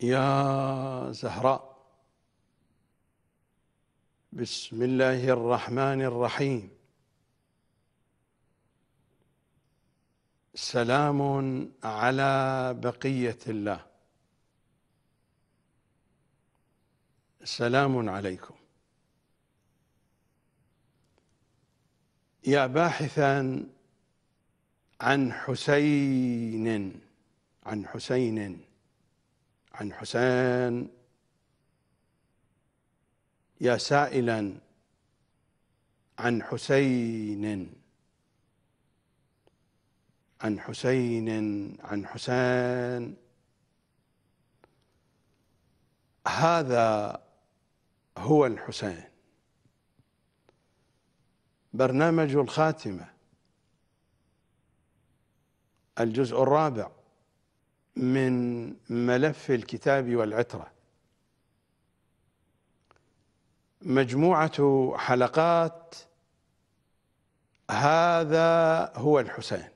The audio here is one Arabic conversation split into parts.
يا زهراء بسم الله الرحمن الرحيم. سلام على بقية الله. سلام عليكم. يا باحثا عن حسين عن حسين. عن حسين. يا سائلا عن حسين. عن حسين عن حسين. هذا هو الحسين. برنامج الخاتمة الجزء الرابع. من ملف الكتاب والعترة. مجموعة حلقات هذا هو الحسين.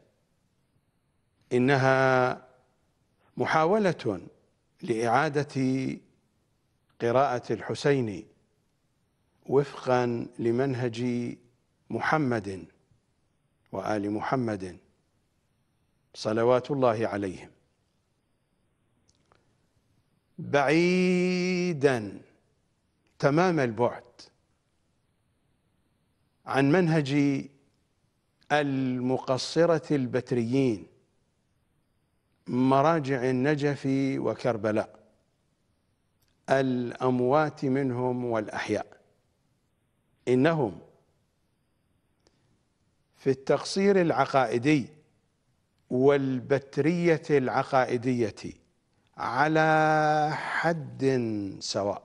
إنها محاولة لإعادة قراءة الحسين وفقا لمنهج محمد وآل محمد صلوات الله عليهم. بعيدا تمام البعد عن منهج المقصرة البتريين مراجع النجف وكربلاء الأموات منهم والأحياء. إنهم في التقصير العقائدي والبترية العقائدية على حد سواء.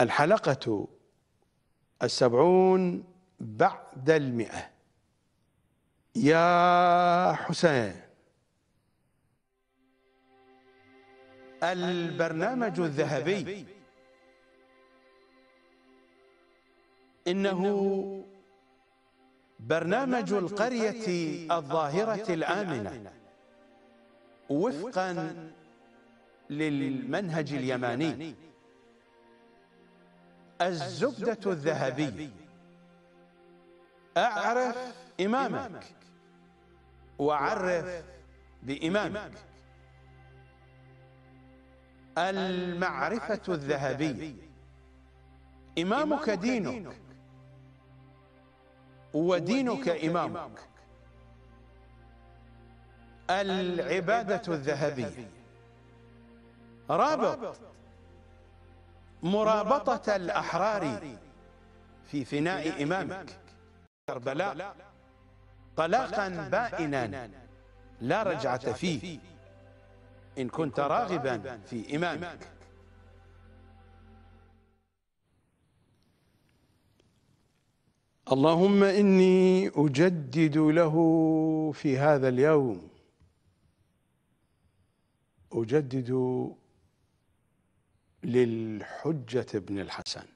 الحلقة السبعون بعد المئة. يا حسين. البرنامج الذهبي. إنه برنامج القرية الظاهرة الآمنة. وفقا للمنهج اليماني. الزبدة الذهبية. أعرف إمامك. وعرف بإمامك. المعرفة الذهبية. إمامك دينك. ودينك إمامك. العبادة الذهبية. رابط. مرابطة الأحرار في فناء إمامك. كربلاء. طلاقا بائنا. لا رجعة فيه. إن كنت راغبا في إمامك. اللهم إني أجدد له في هذا اليوم. أجدد للحجة بن الحسن.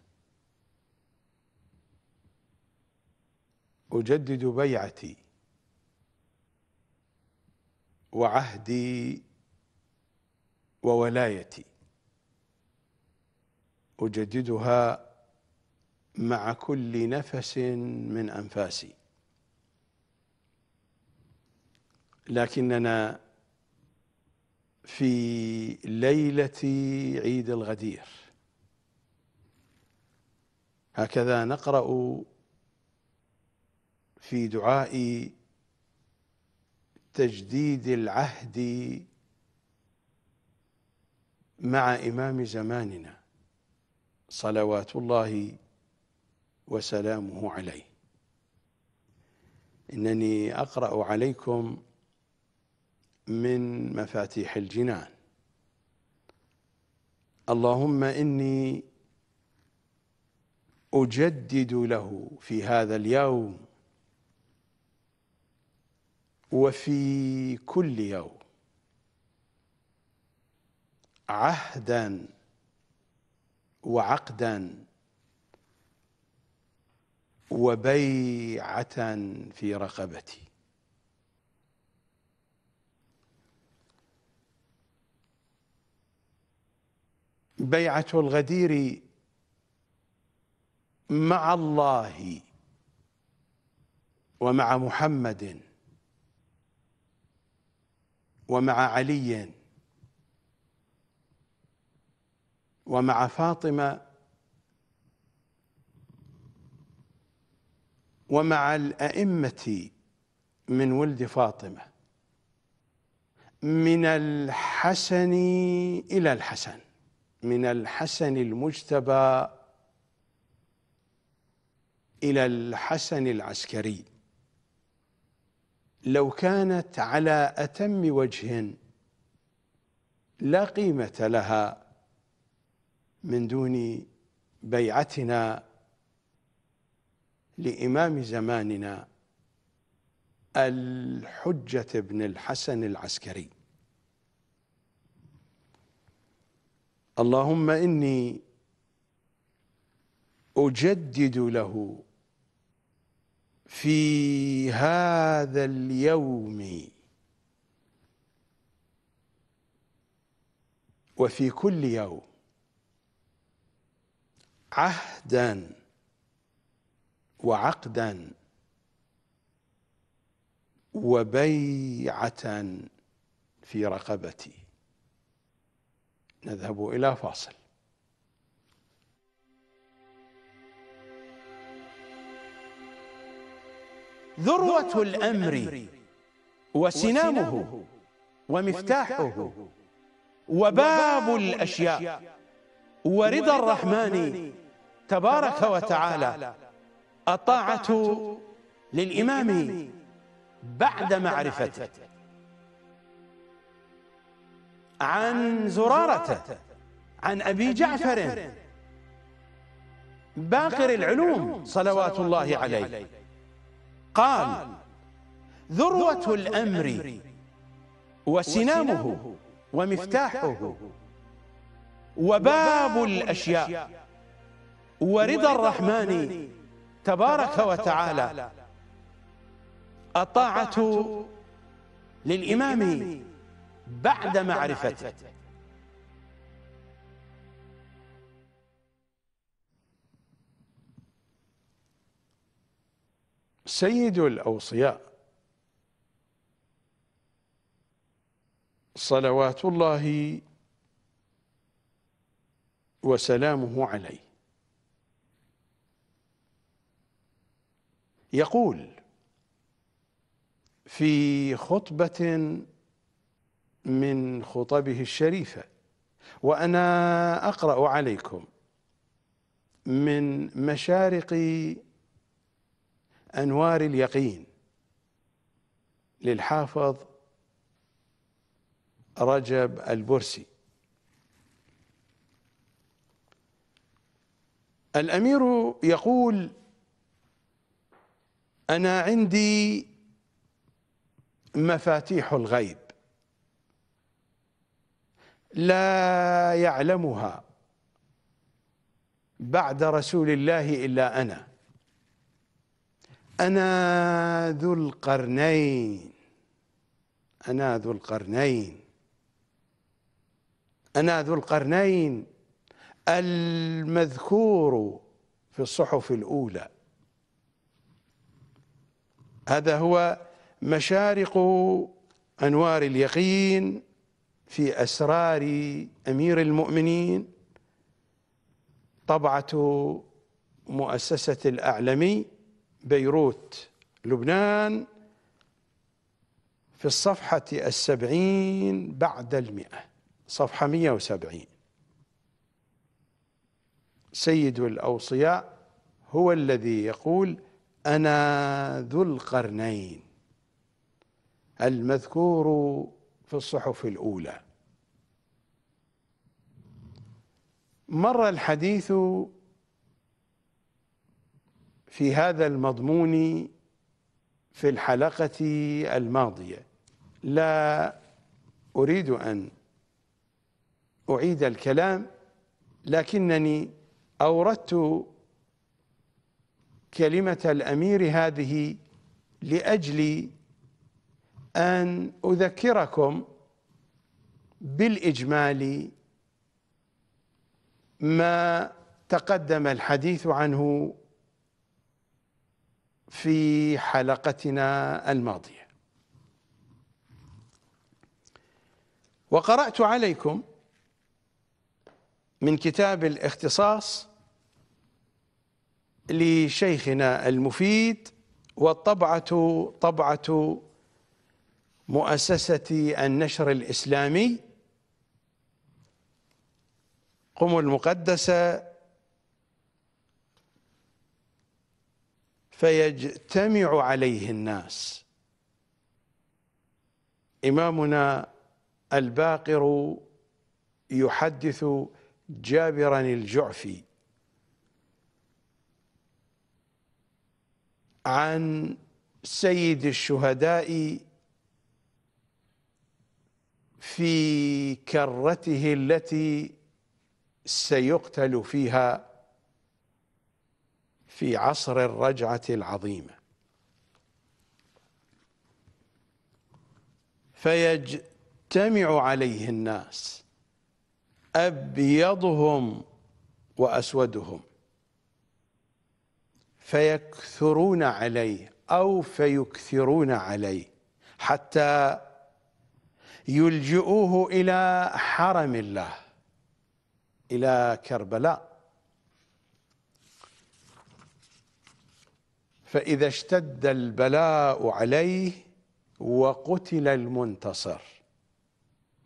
أجدد بيعتي وعهدي وولايتي. أجددها مع كل نفس من أنفاسي. لكننا في ليلة عيد الغدير. هكذا نقرأ في دعاء تجديد العهد مع إمام زماننا صلوات الله وسلامه عليه. إنني أقرأ عليكم من مفاتيح الجنان. اللهم إني أجدد له في هذا اليوم وفي كل يوم عهدا وعقدا وبيعة في رقبتي. بيعة الغدير مع الله ومع محمد ومع علي ومع فاطمة ومع الأئمة من ولد فاطمة من الحسن إلى الحسن. من الحسن المجتبى إلى الحسن العسكري. لو كانت على أتم وجه لا قيمة لها من دون بيعتنا لإمام زماننا الحجة بن الحسن العسكري. اللهم إني أجدد له في هذا اليوم وفي كل يوم عهدا وعقدا وبيعة في رقبتي. نذهب إلى فاصل. ذروة الأمر وسنامه ومفتاحه وباب الأشياء. ورضا الرحمن تبارك وتعالى. الطاعة للإمام بعد معرفته. عن زرارة عن أبي جعفر باقر العلوم صلوات الله عليه. قال ذروة الأمر وسنامه ومفتاحه وباب الأشياء. ورضا الرحمن تبارك وتعالى. الطاعة للإمام. بعد معرفته سيد الأوصياء صلوات الله وسلامه عليه. يقول في خطبة من خطبه الشريفة وأنا أقرأ عليكم من مشارق أنوار اليقين للحافظ رجب البرسي. الأمير يقول أنا عندي مفاتيح الغيب لا يعلمها بعد رسول الله إلا أنا. أنا ذو القرنين. أنا ذو القرنين. أنا ذو القرنين المذكور في الصحف الأولى. هذا هو مشارق أنوار اليقين في أسرار أمير المؤمنين طبعة مؤسسة الأعلمي بيروت لبنان في الصفحة السبعين بعد المئة صفحة مئة وسبعين. سيد الأوصياء هو الذي يقول أنا ذو القرنين المذكور في الصحف الأولى. مر الحديث في هذا المضمون في الحلقة الماضية. لا أريد أن أعيد الكلام لكنني أوردت كلمة الأمير هذه لأجل أن أذكركم بالإجمال ما تقدم الحديث عنه في حلقتنا الماضية. وقرأت عليكم من كتاب الاختصاص لشيخنا المفيد والطبعة طبعة مؤسسة النشر الإسلامي. قم المقدسه فيجتمع عليه الناس. إمامنا الباقر يحدث جابرا الجعفي عن سيد الشهداء في كرته التي سيقتل فيها في عصر الرجعة العظيمة. فيجتمع عليه الناس أبيضهم وأسودهم فيكثرون عليه أو فيكثرون عليه حتى يلجئوه إلى حرم الله إلى كربلاء. فإذا اشتد البلاء عليه وقتل المنتصر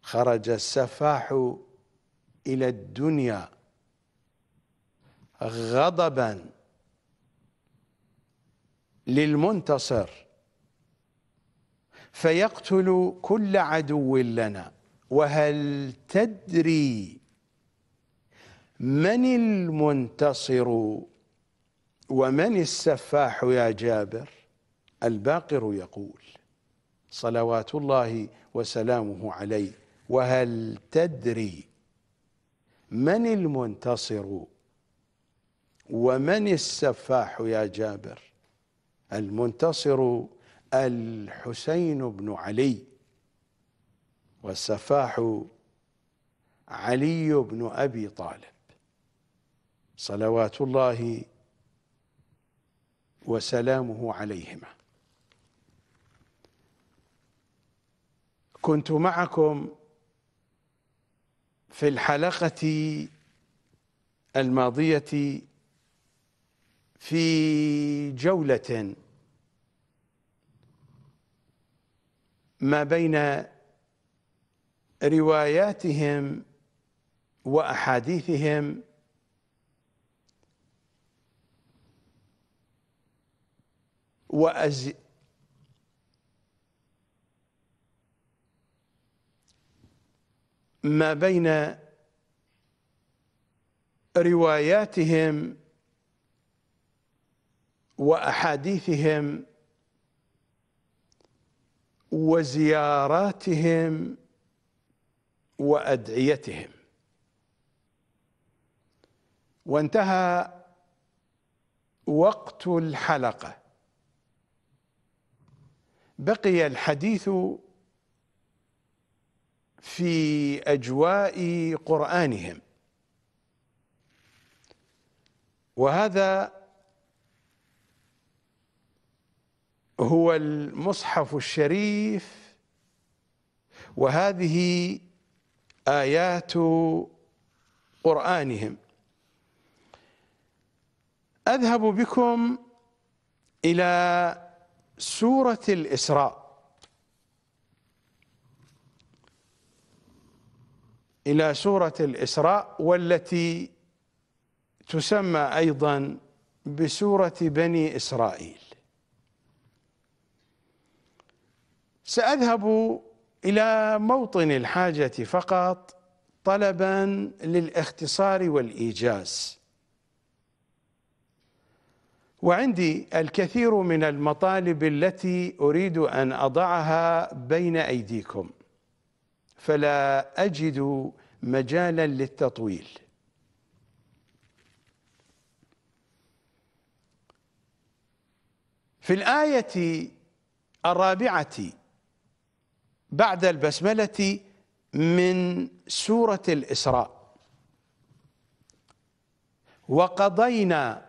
خرج السفاح إلى الدنيا غضبا للمنتصر. فيقتل كل عدو لنا. وهل تدري من المنتصر ومن السفاح يا جابر؟ الباقر يقول صلوات الله وسلامه عليه. وهل تدري من المنتصر ومن السفاح يا جابر؟ المنتصر الحسين بن علي والسفاح علي بن أبي طالب. صلوات الله وسلامه عليهما. كنت معكم في الحلقة الماضية في جولة ما بين رواياتهم وأحاديثهم وأز ما بين رواياتهم وأحاديثهم وزياراتهم وأدعيتهم. وانتهى وقت الحلقة. بقي الحديث في أجواء قرآنهم. وهذا هو المصحف الشريف وهذه آيات قرآنهم. أذهب بكم إلى سورة الإسراء. إلى سورة الإسراء والتي تسمى أيضا بسورة بني إسرائيل. سأذهب إلى موطن الحاجة فقط طلبا للاختصار والإيجاز. وعندي الكثير من المطالب التي أريد أن أضعها بين أيديكم فلا أجد مجالا للتطويل. في الآية الرابعة بعد البسملة من سورة الإسراء. وقضينا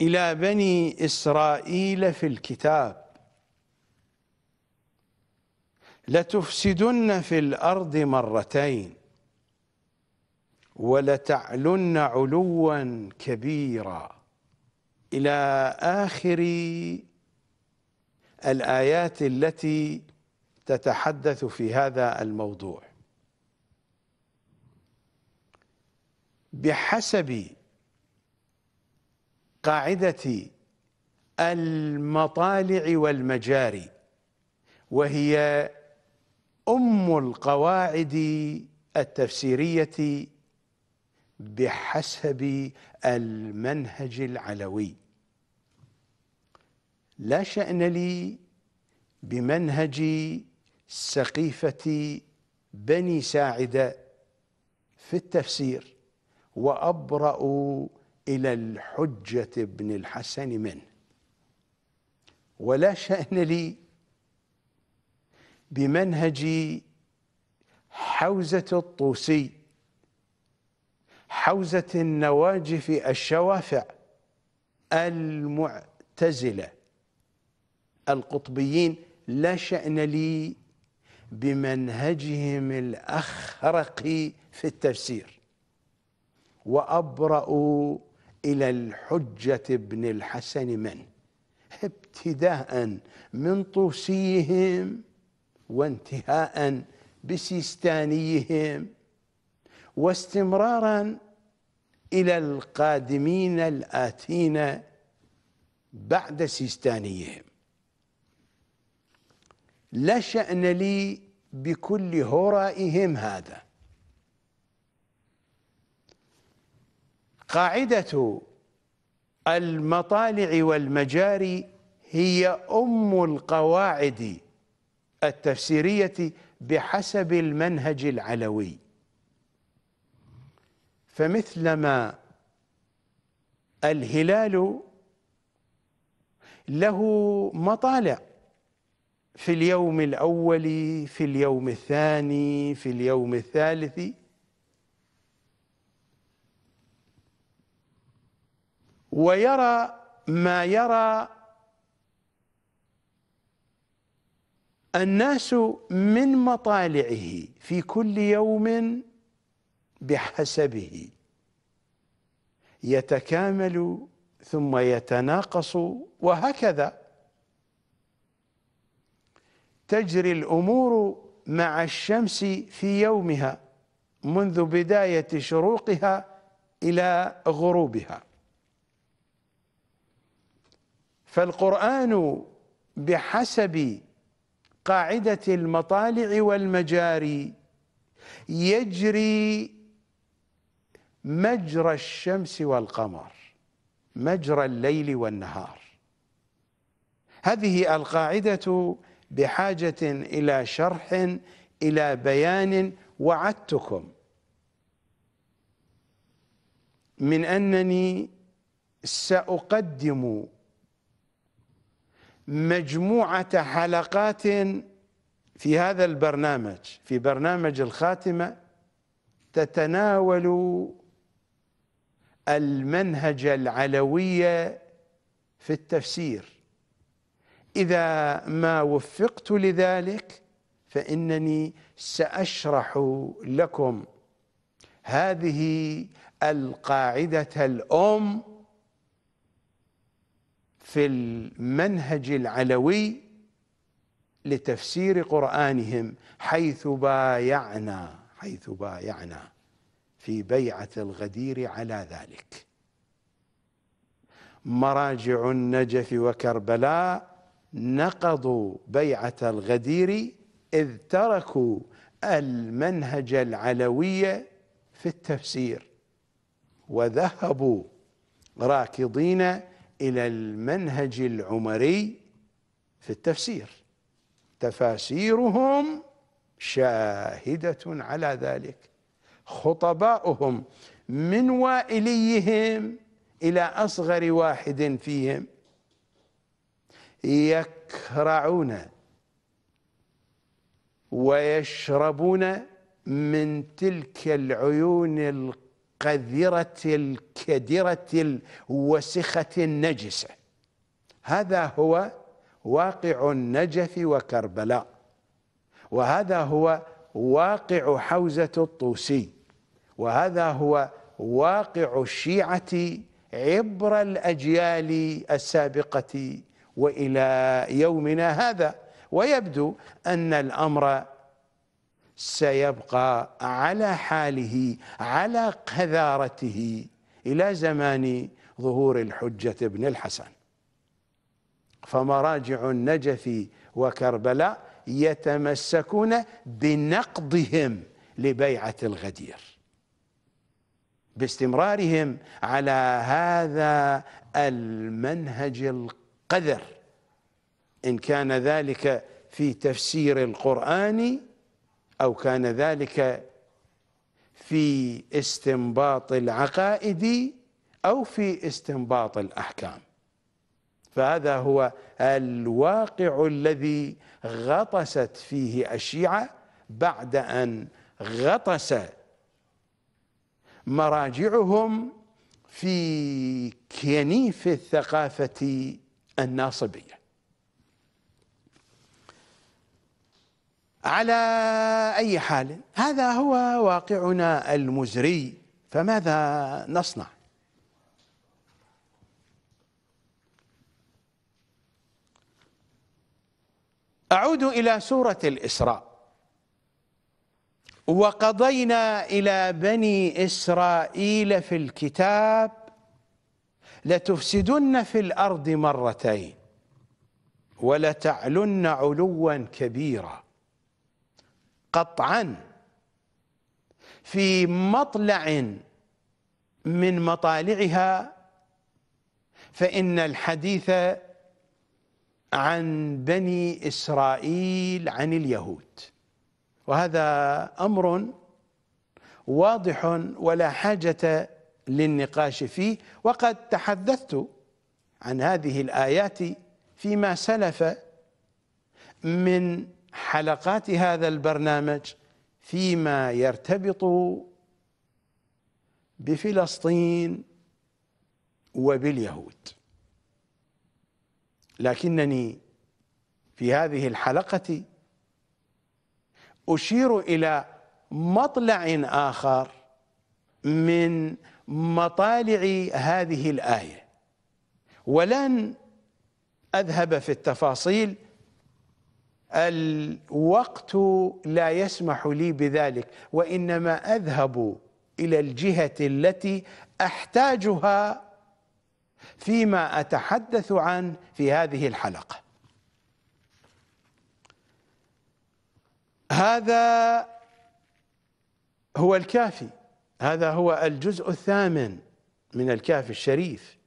إلى بني إسرائيل في الكتاب. لتفسدن في الأرض مرتين ولتعلن علوا كبيرا. إلى آخر الآيات التي تتحدث في هذا الموضوع. بحسب قاعدة المطالع والمجاري وهي أم القواعد التفسيرية بحسب المنهج العلوي. لا شأن لي بمنهج سقيفة بني ساعدة في التفسير وأبرأ إلى الحجة بن الحسن منه. ولا شأن لي بمنهج حوزة الطوسي حوزة النواجف الشوافع المعتزلة القطبيين لا شأن لي بمنهجهم الأخرق في التفسير وأبرأ إلى الحجة بن الحسن من؟ ابتداء من طوسيهم وانتهاء بسيستانيهم واستمرارا إلى القادمين الآتين بعد سيستانيهم. لا شأن لي بكل هرائهم هذا. قاعدة المطالع والمجاري هي أم القواعد التفسيرية بحسب المنهج العلوي. فمثلما الهلال له مطالع في اليوم الأول في اليوم الثاني في اليوم الثالث. ويرى ما يرى الناس من مطالعه في كل يوم بحسبه. يتكامل ثم يتناقص وهكذا. تجري الأمور مع الشمس في يومها منذ بداية شروقها إلى غروبها. فالقرآن بحسب قاعدة المطالع والمجاري يجري مجرى الشمس والقمر مجرى الليل والنهار. هذه القاعدة بحاجة إلى شرح إلى بيان وعدتكم. من أنني سأقدم مجموعة حلقات في هذا البرنامج في برنامج الخاتمة تتناول المنهج العلوي في التفسير. إذا ما وفقت لذلك فإنني سأشرح لكم. هذه القاعدة الأم في المنهج العلوي لتفسير قرآنهم حيث بايعنا حيث بايعنا في بيعة الغدير على ذلك. مراجع النجف وكربلاء نقضوا بيعة الغدير إذ تركوا المنهج العلوي في التفسير. وذهبوا راكضين إلى المنهج العمري في التفسير. تفاسيرهم شاهدة على ذلك. خطباؤهم من وائليهم إلى أصغر واحد فيهم. يكرعون ويشربون من تلك العيون القذرة الكدرة الوسخة النجسة. هذا هو واقع النجف وكربلاء وهذا هو واقع حوزة الطوسي وهذا هو واقع الشيعة عبر الأجيال السابقة وإلى يومنا هذا. ويبدو أن الأمر سيبقى على حاله على قذارته إلى زمان ظهور الحجة بن الحسن. فمراجع النجف وكربلاء يتمسكون بنقضهم لبيعة الغدير باستمرارهم على هذا المنهج القذر إن كان ذلك في تفسير القرآن أو كان ذلك في استنباط العقائد أو في استنباط الأحكام. فهذا هو الواقع الذي غطست فيه الشيعة بعد أن غطس مراجعهم في كنيف الثقافة الناصبية. على أي حال هذا هو واقعنا المزري فماذا نصنع؟ أعود إلى سورة الإسراء. وقضينا إلى بني إسرائيل في الكتاب لتفسدن في الأرض مرتين ولتعلن علوا كبيرا. قطعا في مطلع من مطالعها فإن الحديث عن بني إسرائيل عن اليهود. وهذا أمر واضح ولا حاجة للنقاش فيه وقد تحدثت عن هذه الآيات فيما سلف من حلقات هذا البرنامج فيما يرتبط بفلسطين وباليهود. لكنني في هذه الحلقة أشير إلى مطلع آخر من مطالع هذه الآية. ولن أذهب في التفاصيل. الوقت لا يسمح لي بذلك وإنما أذهب إلى الجهة التي أحتاجها فيما أتحدث عنه في هذه الحلقة. هذا هو الكافي. هذا هو الجزء الثامن من الكافي الشريف.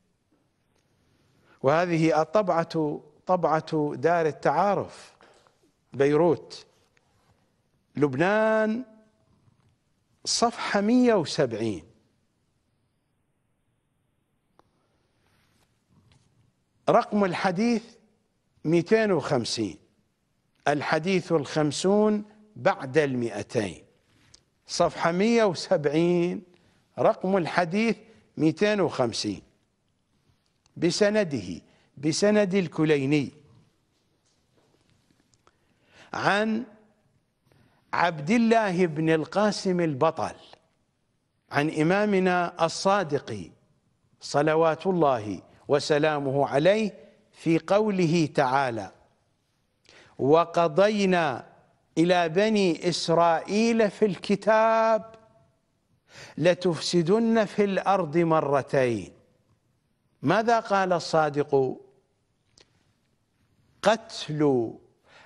وهذه الطبعة طبعة دار التعارف بيروت لبنان صفحة 170 رقم الحديث 250 الحديث الخمسون بعد المئتين. صفحة 170 رقم الحديث 250 بسنده بسند الكليني. عن عبد الله بن القاسم البطل عن إمامنا الصادق صلوات الله وسلامه عليه في قوله تعالى وقضينا إلى بني إسرائيل في الكتاب لتفسدن في الأرض مرتين. ماذا قال الصادق؟ قتل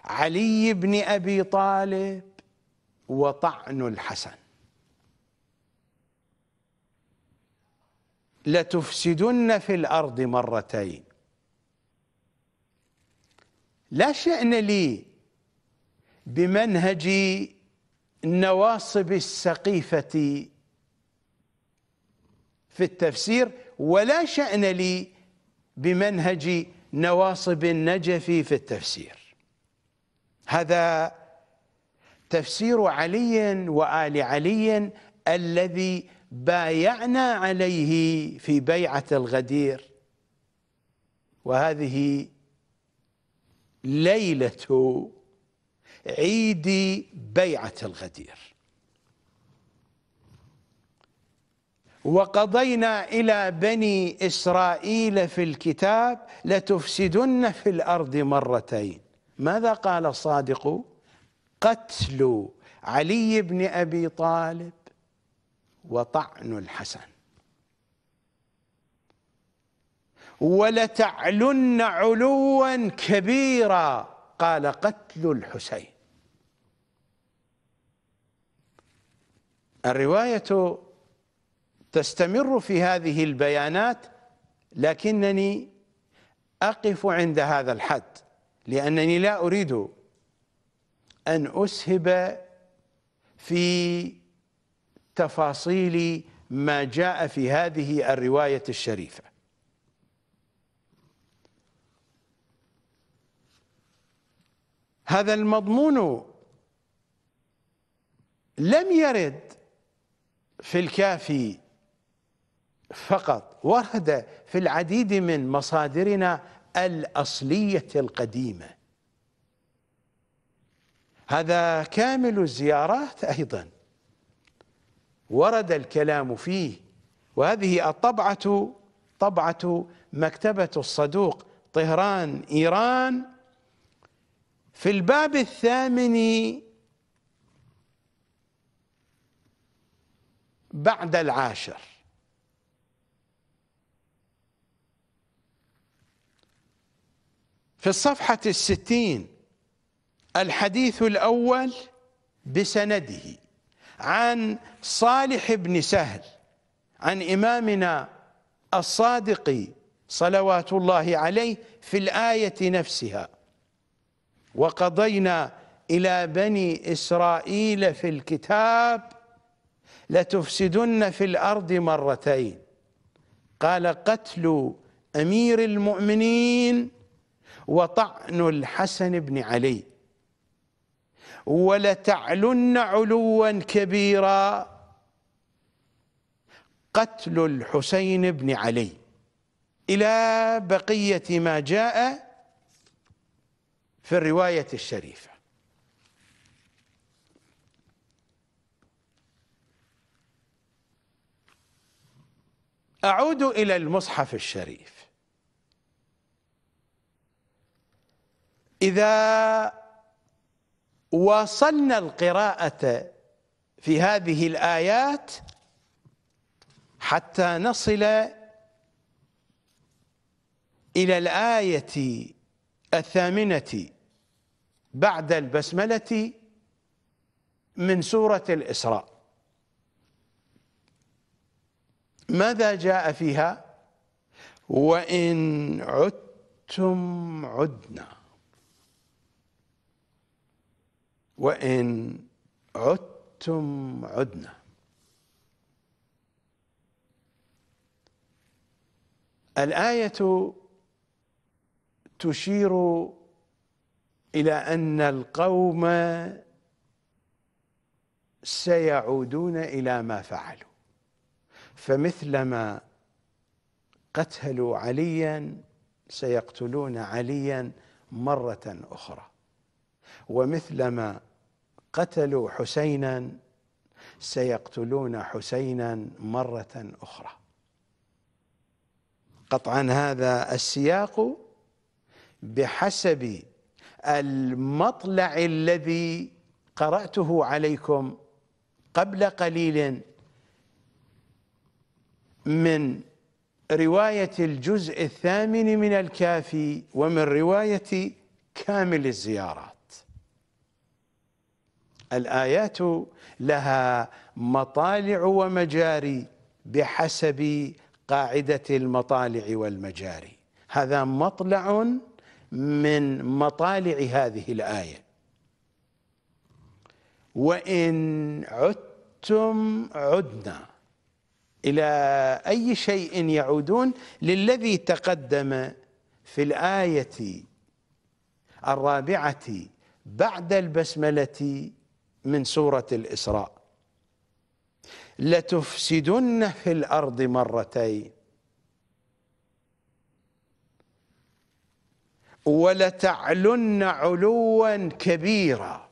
علي بن أبي طالب وطعن الحسن. لتفسدن في الأرض مرتين. لا شأن لي بمنهج النواصب السقيفة في التفسير ولا شأن لي بمنهج نواصب النجف في التفسير. هذا تفسير علي وآل علي الذي بايعنا عليه في بيعة الغدير. وهذه ليلة عيد بيعة الغدير. وقضينا إلى بني إسرائيل في الكتاب لتفسدن في الأرض مرتين. ماذا قال الصادق قتل علي بن أبي طالب وطعن الحسن. ولتعلن علوا كبيرا قال قتل الحسين. الرواية تستمر في هذه البيانات لكنني أقف عند هذا الحد لأنني لا أريد أن أسهب في تفاصيل ما جاء في هذه الرواية الشريفة. هذا المضمون لم يرد في الكافي فقط ورد في العديد من مصادرنا الأصلية القديمة. هذا كامل الزيارات أيضا. ورد الكلام فيه وهذه الطبعة طبعة مكتبة الصدوق طهران إيران في الباب الثامن بعد العاشر. في الصفحة الستين الحديث الأول بسنده عن صالح بن سهل عن إمامنا الصادق صلوات الله عليه في الآية نفسها. وقضينا إلى بني إسرائيل في الكتاب لتفسدن في الأرض مرتين. قال قتل أمير المؤمنين وطعن الحسن بن علي. ولتعلن علوا كبيرا قتل الحسين بن علي. إلى بقية ما جاء في الرواية الشريفة. أعود إلى المصحف الشريف. إذا واصلنا القراءة في هذه الآيات حتى نصل إلى الآية الثامنة بعد البسملة من سورة الإسراء. ماذا جاء فيها؟ وإن عدتم عدنا. وإن عدتم عدنا. الآية تشير إلى أن القوم سيعودون إلى ما فعلوا. فمثلما قتلوا عليا سيقتلون عليا مرة أخرى. ومثلما قتلوا حسينا سيقتلون حسينا مرة أخرى. قطعا هذا السياق بحسب المطلع الذي قرأته عليكم قبل قليل من رواية الجزء الثامن من الكافي ومن رواية كامل الزيارات. الآيات لها مطالع ومجاري بحسب قاعدة المطالع والمجاري. هذا مطلع من مطالع هذه الآية. وإن عدتم عدنا. إلى أي شيء يعودون للذي تقدم في الآية الرابعة بعد البسملة من سورة الإسراء. لتفسدن في الأرض مرتين. ولتعلن علوا كبيرا.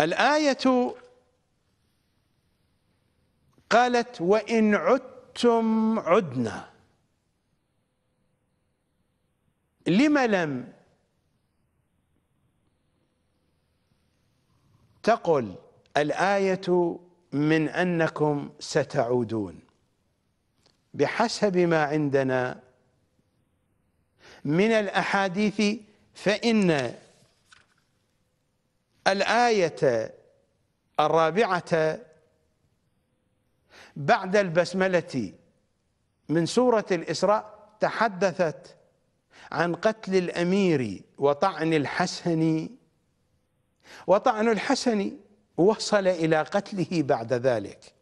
الآية قالت وإن عدتم عدنا. لم لم تقل الآية من أنكم ستعودون. بحسب ما عندنا من الأحاديث فإن الآية الرابعة بعد البسملة من سورة الإسراء تحدثت عن قتل الأمير وطعن الحسن. وطعن الحسن وصل إلى قتله بعد ذلك.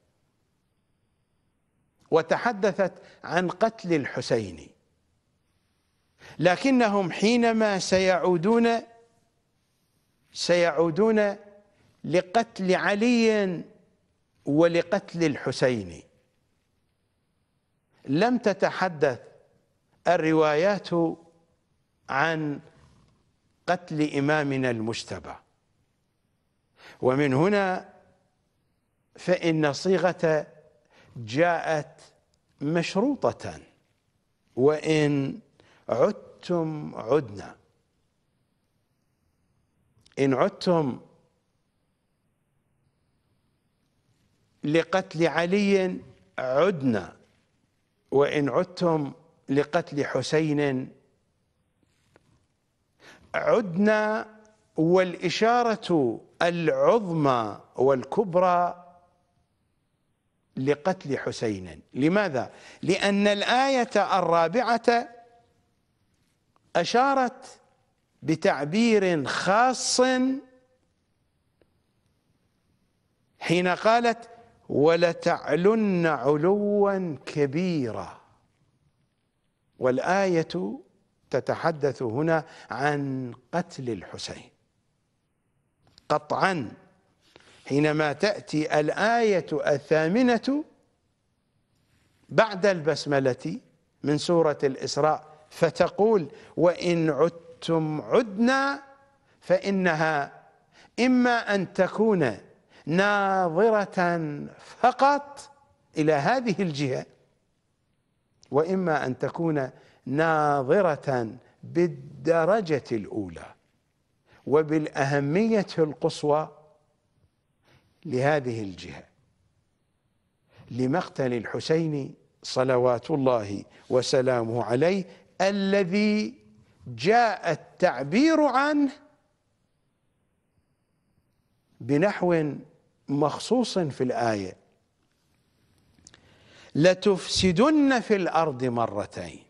وتحدثت عن قتل الحسين. لكنهم حينما سيعودون سيعودون لقتل علي ولقتل الحسين. لم تتحدث الروايات عن قتل إمامنا المجتبى. ومن هنا فإن صيغة جاءت مشروطة وإن عدتم عدنا. إن عدتم لقتل علي عدنا وإن عدتم لقتل حسين عدنا والإشارة العظمى والكبرى لقتل حسين لماذا؟ لأن الآية الرابعة أشارت بتعبير خاص حين قالت ولتعلن علوا كبيرا. والآية تتحدث هنا عن قتل الحسين. قطعا. حينما تأتي الآية الثامنة بعد البسملة من سورة الإسراء فتقول وإن عدتم عدنا فإنها إما أن تكون ناظرة فقط إلى هذه الجهة وإما أن تكون ناظرة بالدرجة الأولى وبالأهمية القصوى لهذه الجهة. لمقتل الحسين صلوات الله وسلامه عليه الذي جاء التعبير عنه بنحو مخصوص في الآية. لتفسدن في الأرض مرتين.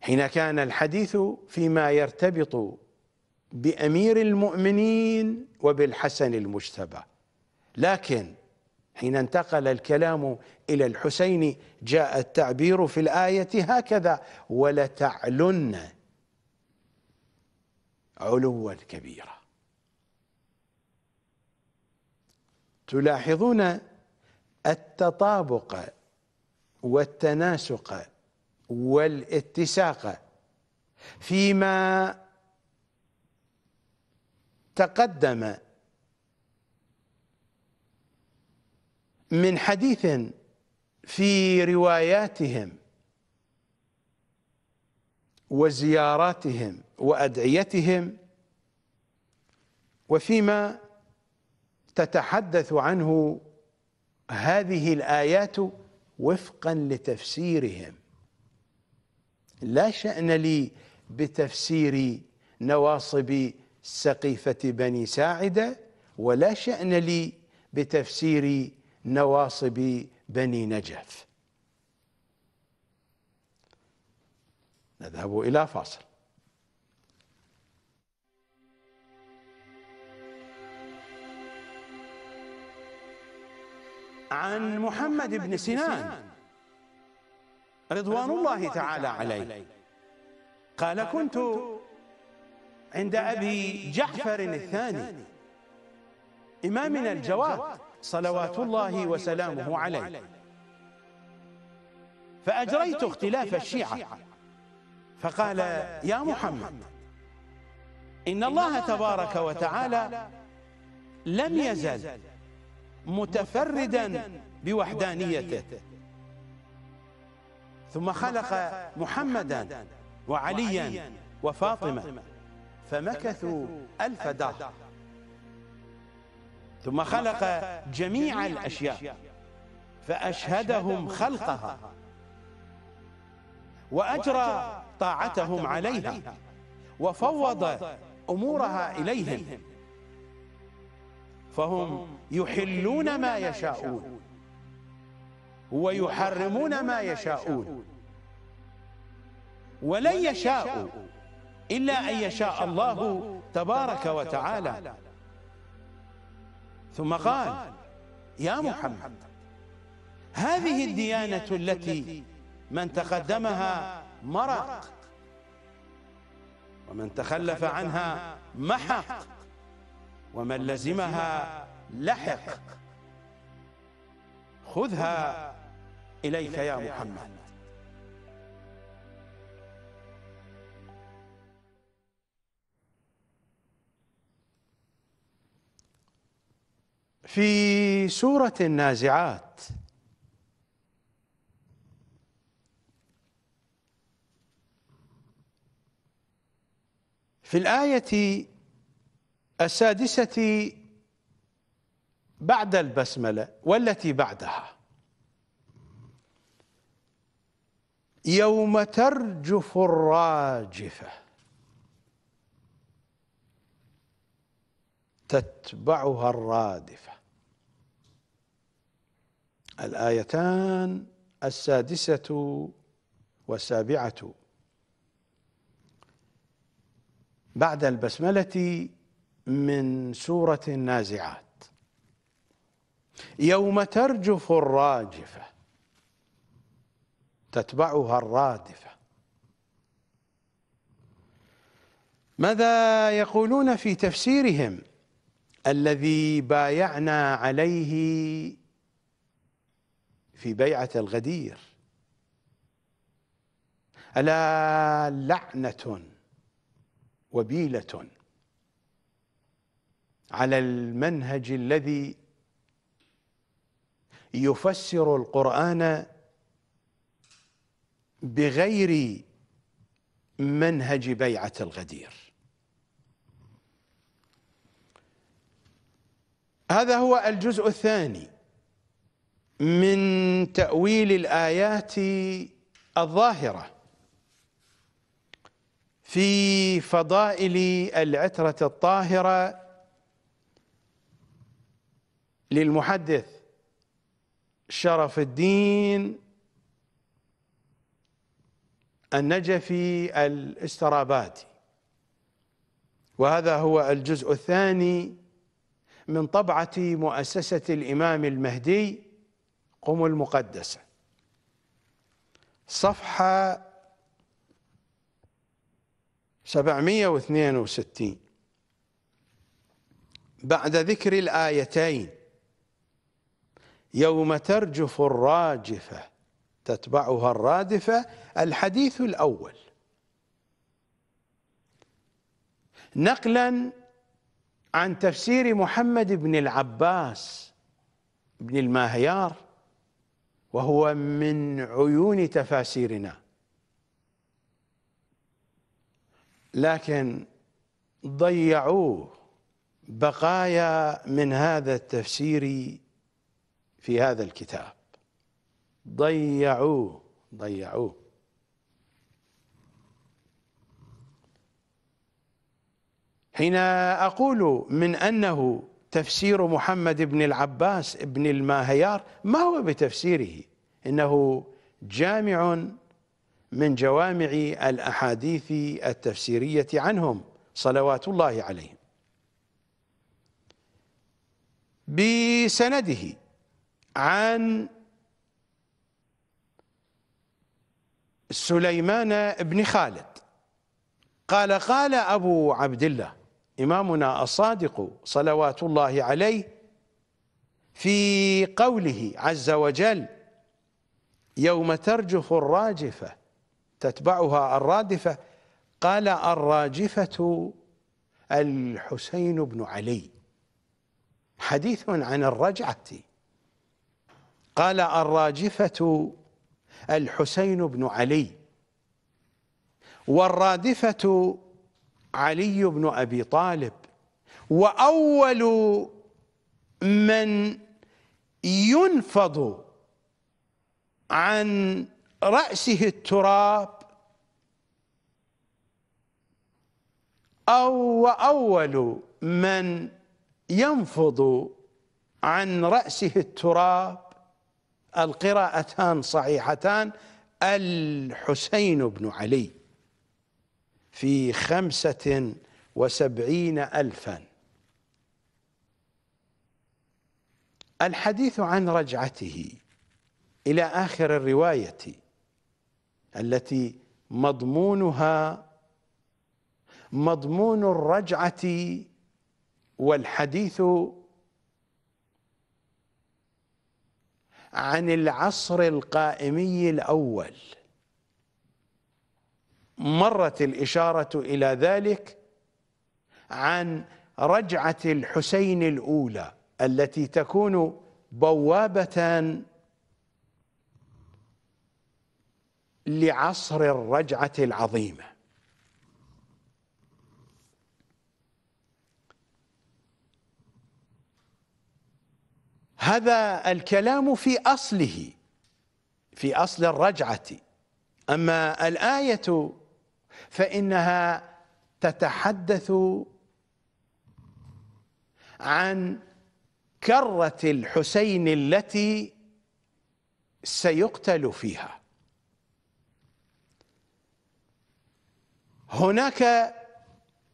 حين كان الحديث فيما يرتبط بأمير المؤمنين وبالحسن المجتبى. لكن حين انتقل الكلام إلى الحسين جاء التعبير في الآية هكذا ولتعلن علوا كبيرا. تلاحظون التطابق والتناسق والاتساق فيما تقدم من حديث في رواياتهم وزياراتهم وأدعيتهم وفيما تتحدث عنه هذه الآيات وفقا لتفسيرهم. لا شأن لي بتفسير نواصب سقيفة بني ساعدة ولا شأن لي بتفسير نواصب بني نجف. نذهب إلى فاصل. عن محمد بن سنان. رضوان الله تعالى عليه. قال كنت عند أبي جعفر الثاني إمامنا الجواد. صلوات الله وسلامه عليه. فأجريت اختلاف الشيعة. فقال يا محمد إن الله تبارك وتعالى لم يزل متفردا بوحدانيته. ثم خلق محمدا وعليا وفاطمة. فمكثوا ألف دهر. ثم خلق جميع الأشياء فأشهدهم خلقها وأجرى طاعتهم عليها وفوض أمورها إليهم فهم يحلون ما يشاءون ويحرمون ما يشاءون ولن يشاءوا إلا أن يشاء الله تبارك وتعالى. ثم قال يا محمد هذه الديانة التي من تقدمها مرق ومن تخلف عنها محق ومن لزمها لحق. خذها إليك يا محمد. في سورة النازعات. في الآية السادسة بعد البسملة والتي بعدها. يوم ترجف الراجفة. تتبعها الرادفة. الآيتان السادسة والسابعة. بعد البسملة من سورة النازعات. يوم ترجف الراجفة تتبعها الرادفة. ماذا يقولون في تفسيرهم؟ الذي بايعنا عليه في بيعة الغدير. ألا لعنة وبيلة على المنهج الذي يفسر القرآن بغير منهج بيعة الغدير. هذا هو الجزء الثاني. من تأويل الآيات الظاهرة في فضائل العترة الطاهرة للمحدث شرف الدين النجفي الاستراباتي وهذا هو الجزء الثاني من طبعة مؤسسة الإمام المهدي قم المقدسة. صفحة 762 بعد ذكر الآيتين يوم ترجف الراجفة تتبعها الرادفة الحديث الأول. نقلا عن تفسير محمد بن العباس بن الماهيار. وهو من عيون تفاسيرنا. لكن ضيعوه بقايا من هذا التفسير في هذا الكتاب. ضيعوه ضيعوه حين أقول من أنه تفسير محمد بن العباس بن الماهيار ما هو بتفسيره؟ إنه جامع من جوامع الأحاديث التفسيرية عنهم صلوات الله عليهم. بسنده عن سليمان بن خالد قال قال أبو عبد الله إمامنا الصادق صلوات الله عليه في قوله عز وجل يوم ترجف الراجفة تتبعها الرادفة قال الراجفة الحسين بن علي. حديث عن الرجعة. قال الراجفة الحسين بن علي. والرادفة علي بن أبي طالب. وأول من ينفض عن رأسه التراب أو وأول من ينفض عن رأسه التراب القراءتان صحيحتان الحسين بن علي. في خمسة وسبعين ألفا. الحديث عن رجعته إلى آخر الرواية التي مضمونها مضمون الرجعة والحديث عن العصر القائمي الأول. مرت الإشارة إلى ذلك عن رجعة الحسين الأولى التي تكون بوابة لعصر الرجعة العظيمة. هذا الكلام في أصله في أصل الرجعة. أما الآية فإنها تتحدث عن كرة الحسين التي سيقتل فيها. هناك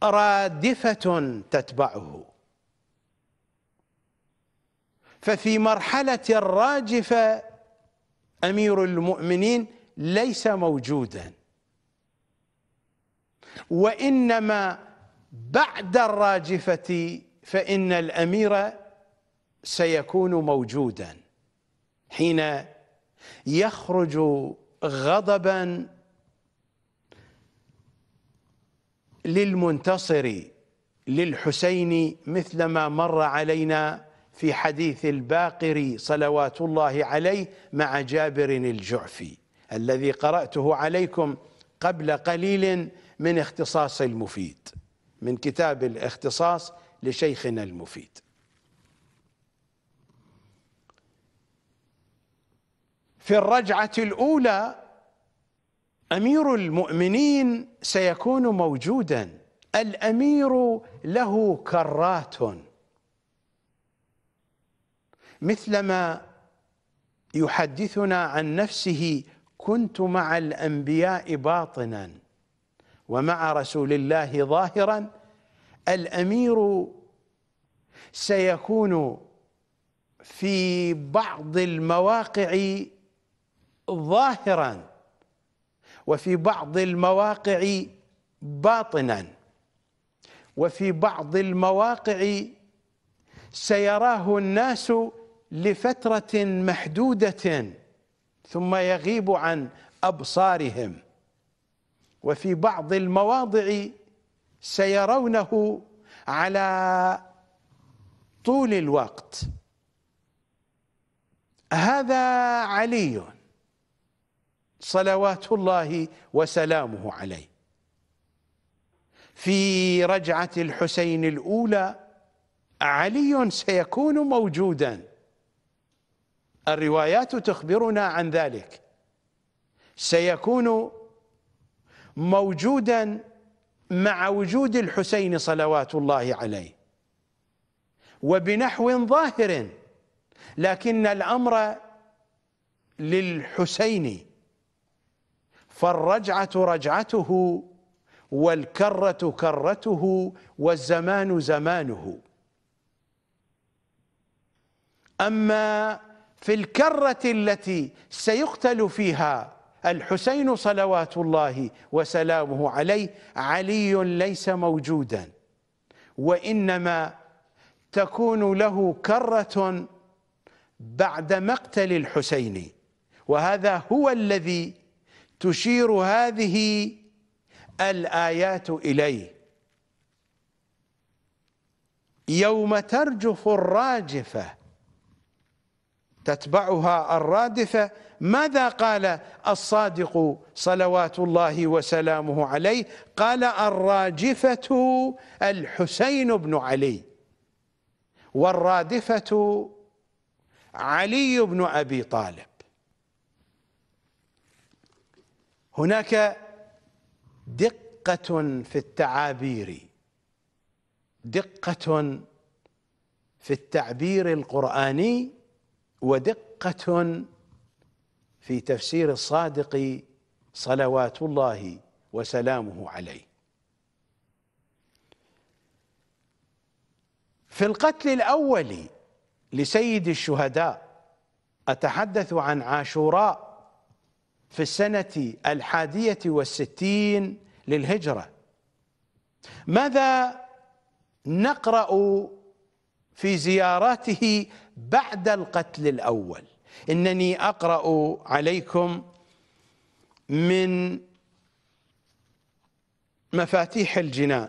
رادفة تتبعه. ففي مرحلة الراجفة أمير المؤمنين ليس موجودا. وإنما بعد الراجفة فإن الأمير سيكون موجودا حين يخرج غضبا للمنتصر للحسين مثلما مر علينا في حديث الباقر صلوات الله عليه مع جابر الجعفي الذي قرأته عليكم قبل قليل من اختصاص المفيد من كتاب الاختصاص لشيخنا المفيد. في الرجعة الأولى أمير المؤمنين سيكون موجودا. الأمير له كرات. مثلما يحدثنا عن نفسه كنت مع الأنبياء باطنا ومع رسول الله ظاهرا الأمير سيكون في بعض المواقع ظاهرا وفي بعض المواقع باطنا وفي بعض المواقع سيراه الناس لفترة محدودة ثم يغيب عن أبصارهم. وفي بعض المواضع سيرونه على طول الوقت. هذا علي صلوات الله وسلامه عليه. في رجعة الحسين الأولى علي سيكون موجودا. الروايات تخبرنا عن ذلك. سيكون موجودا مع وجود الحسين صلوات الله عليه. وبنحو ظاهر لكن الأمر للحسين. فالرجعة رجعته والكرة كرته والزمان زمانه. أما في الكرة التي سيقتل فيها الحسين صلوات الله وسلامه عليه علي ليس موجودا وإنما تكون له كرة بعد مقتل الحسين وهذا هو الذي تشير هذه الآيات إليه. يوم ترجف الراجفة تتبعها الرادفة ماذا قال الصادق صلوات الله وسلامه عليه؟ قال الراجفة الحسين بن علي والرادفة علي بن أبي طالب. هناك دقة في التعابير دقة في التعبير القرآني ودقة في تفسير الصادق صلوات الله وسلامه عليه. في القتل الأول لسيد الشهداء أتحدث عن عاشوراء في السنة الحادية والستين للهجرة. ماذا نقرأ في زياراته بعد القتل الأول؟ إنني أقرأ عليكم من مفاتيح الجنان.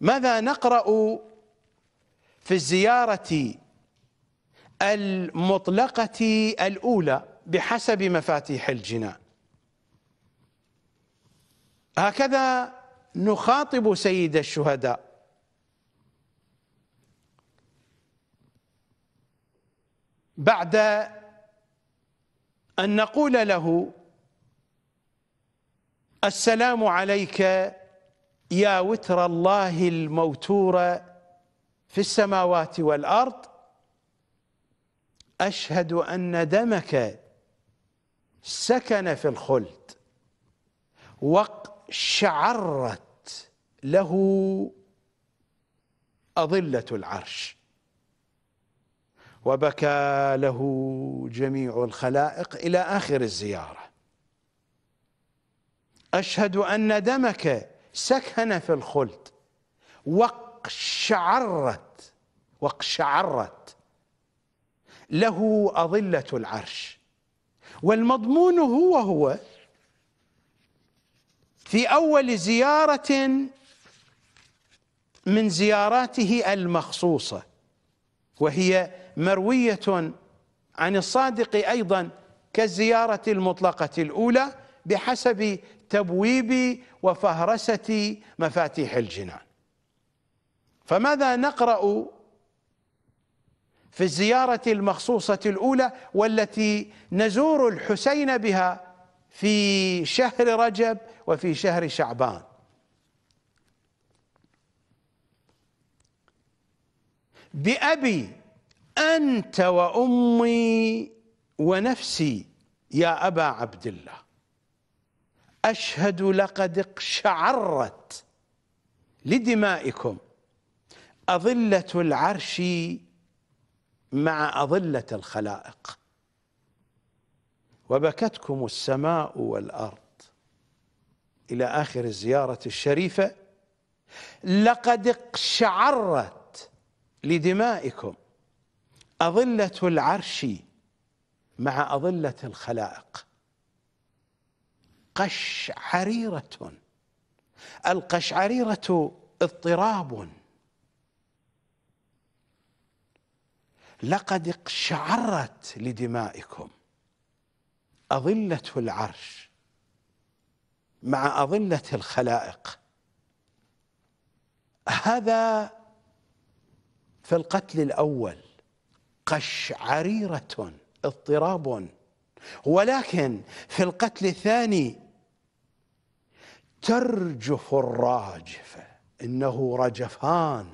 ماذا نقرأ في الزيارة المطلقة الأولى بحسب مفاتيح الجنان؟ هكذا نخاطب سيد الشهداء. بعد أن نقول له السلام عليك يا وتر الله الموتور في السماوات والأرض. أشهد أن دمك سكن في الخلد وشعرت له أضلة العرش. وبكى له جميع الخلائق إلى آخر الزيارة. أشهد أن دمك سكن في الخلد واقشعرت واقشعرت. له أضلة العرش والمضمون هو هو في أول زيارة من زياراته المخصوصة. وهي مروية عن الصادق أيضا كالزيارة المطلقة الأولى بحسب تبويب وفهرسة مفاتيح الجنان. فماذا نقرأ في الزيارة المخصوصة الأولى والتي نزور الحسين بها في شهر رجب وفي شهر شعبان؟ بأبي أنت وأمي ونفسي يا أبا عبد الله. أشهد لقد اقشعرت لدمائكم. أظلة العرش مع أظلة الخلائق. وبكتكم السماء والأرض. إلى آخر الزيارة الشريفة. لقد اقشعرت لدمائكم. أظلة العرش مع أظلة الخلائق. قشعريرة. القشعريرة اضطراب. لقد اقشعرت لدمائكم. أظلة العرش مع أظلة الخلائق. هذا في القتل الأول قشعريرة اضطراب. ولكن في القتل الثاني ترجف الراجفة إنه رجفان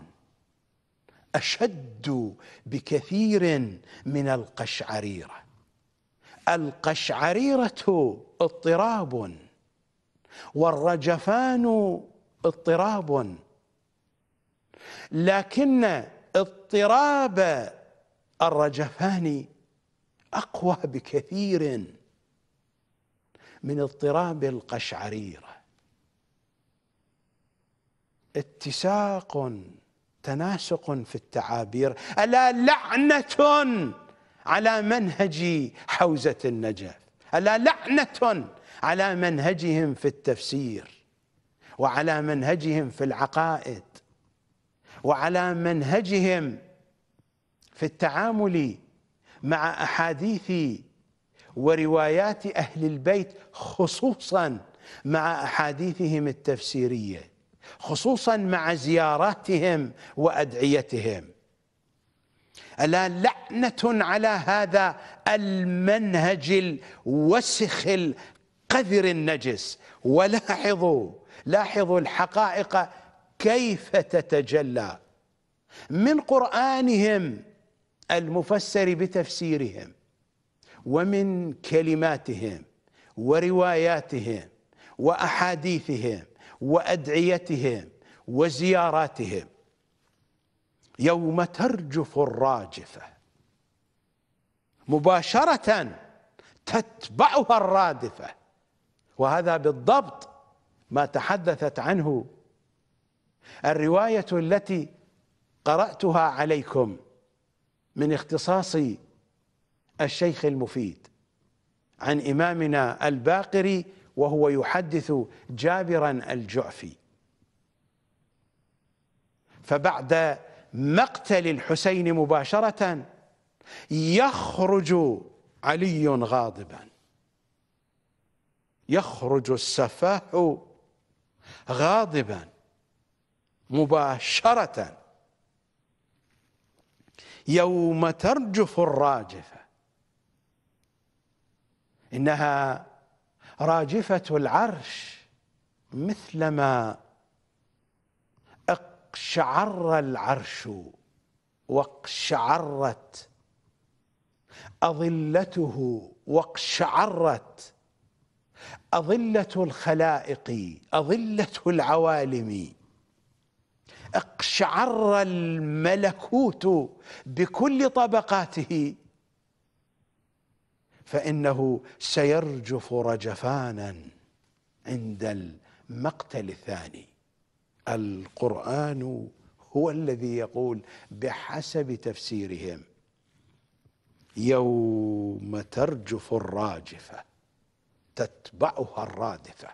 أشد بكثير من القشعريرة. القشعريرة اضطراب والرجفان اضطراب. لكن اضطراب الرجفان أقوى بكثير من اضطراب القشعريرة اتساق تناسق في التعابير. ألا لعنة على منهج حوزة النجف؟ ألا لعنة على منهجهم في التفسير وعلى منهجهم في العقائد؟ وعلى منهجهم في التعامل مع أحاديث وروايات أهل البيت خصوصا مع أحاديثهم التفسيرية خصوصا مع زياراتهم وأدعيتهم. ألا لعنة على هذا المنهج الوسخ القذر النجس. ولاحظوا لاحظوا الحقائق كيف تتجلى؟ من قرآنهم المفسر بتفسيرهم ومن كلماتهم ورواياتهم وأحاديثهم وأدعيتهم وزياراتهم. يوم ترجف الراجفة. مباشرة تتبعها الرادفة. وهذا بالضبط ما تحدثت عنه الرواية التي قرأتها عليكم من اختصاص الشيخ المفيد عن إمامنا الباقري وهو يحدث جابرا الجعفي. فبعد مقتل الحسين مباشرة يخرج علي غاضبا. يخرج السفاح غاضبا. مباشرة. يوم ترجف الراجفة. إنها راجفة العرش مثلما اقشعر العرش واقشعرت أظلته واقشعرت أظلة الخلائق أظلة العوالم. أقشعر الملكوت بكل طبقاته. فإنه سيرجف رجفانا عند المقتل الثاني. القرآن هو الذي يقول بحسب تفسيرهم يوم ترجف الراجفة تتبعها الرادفة.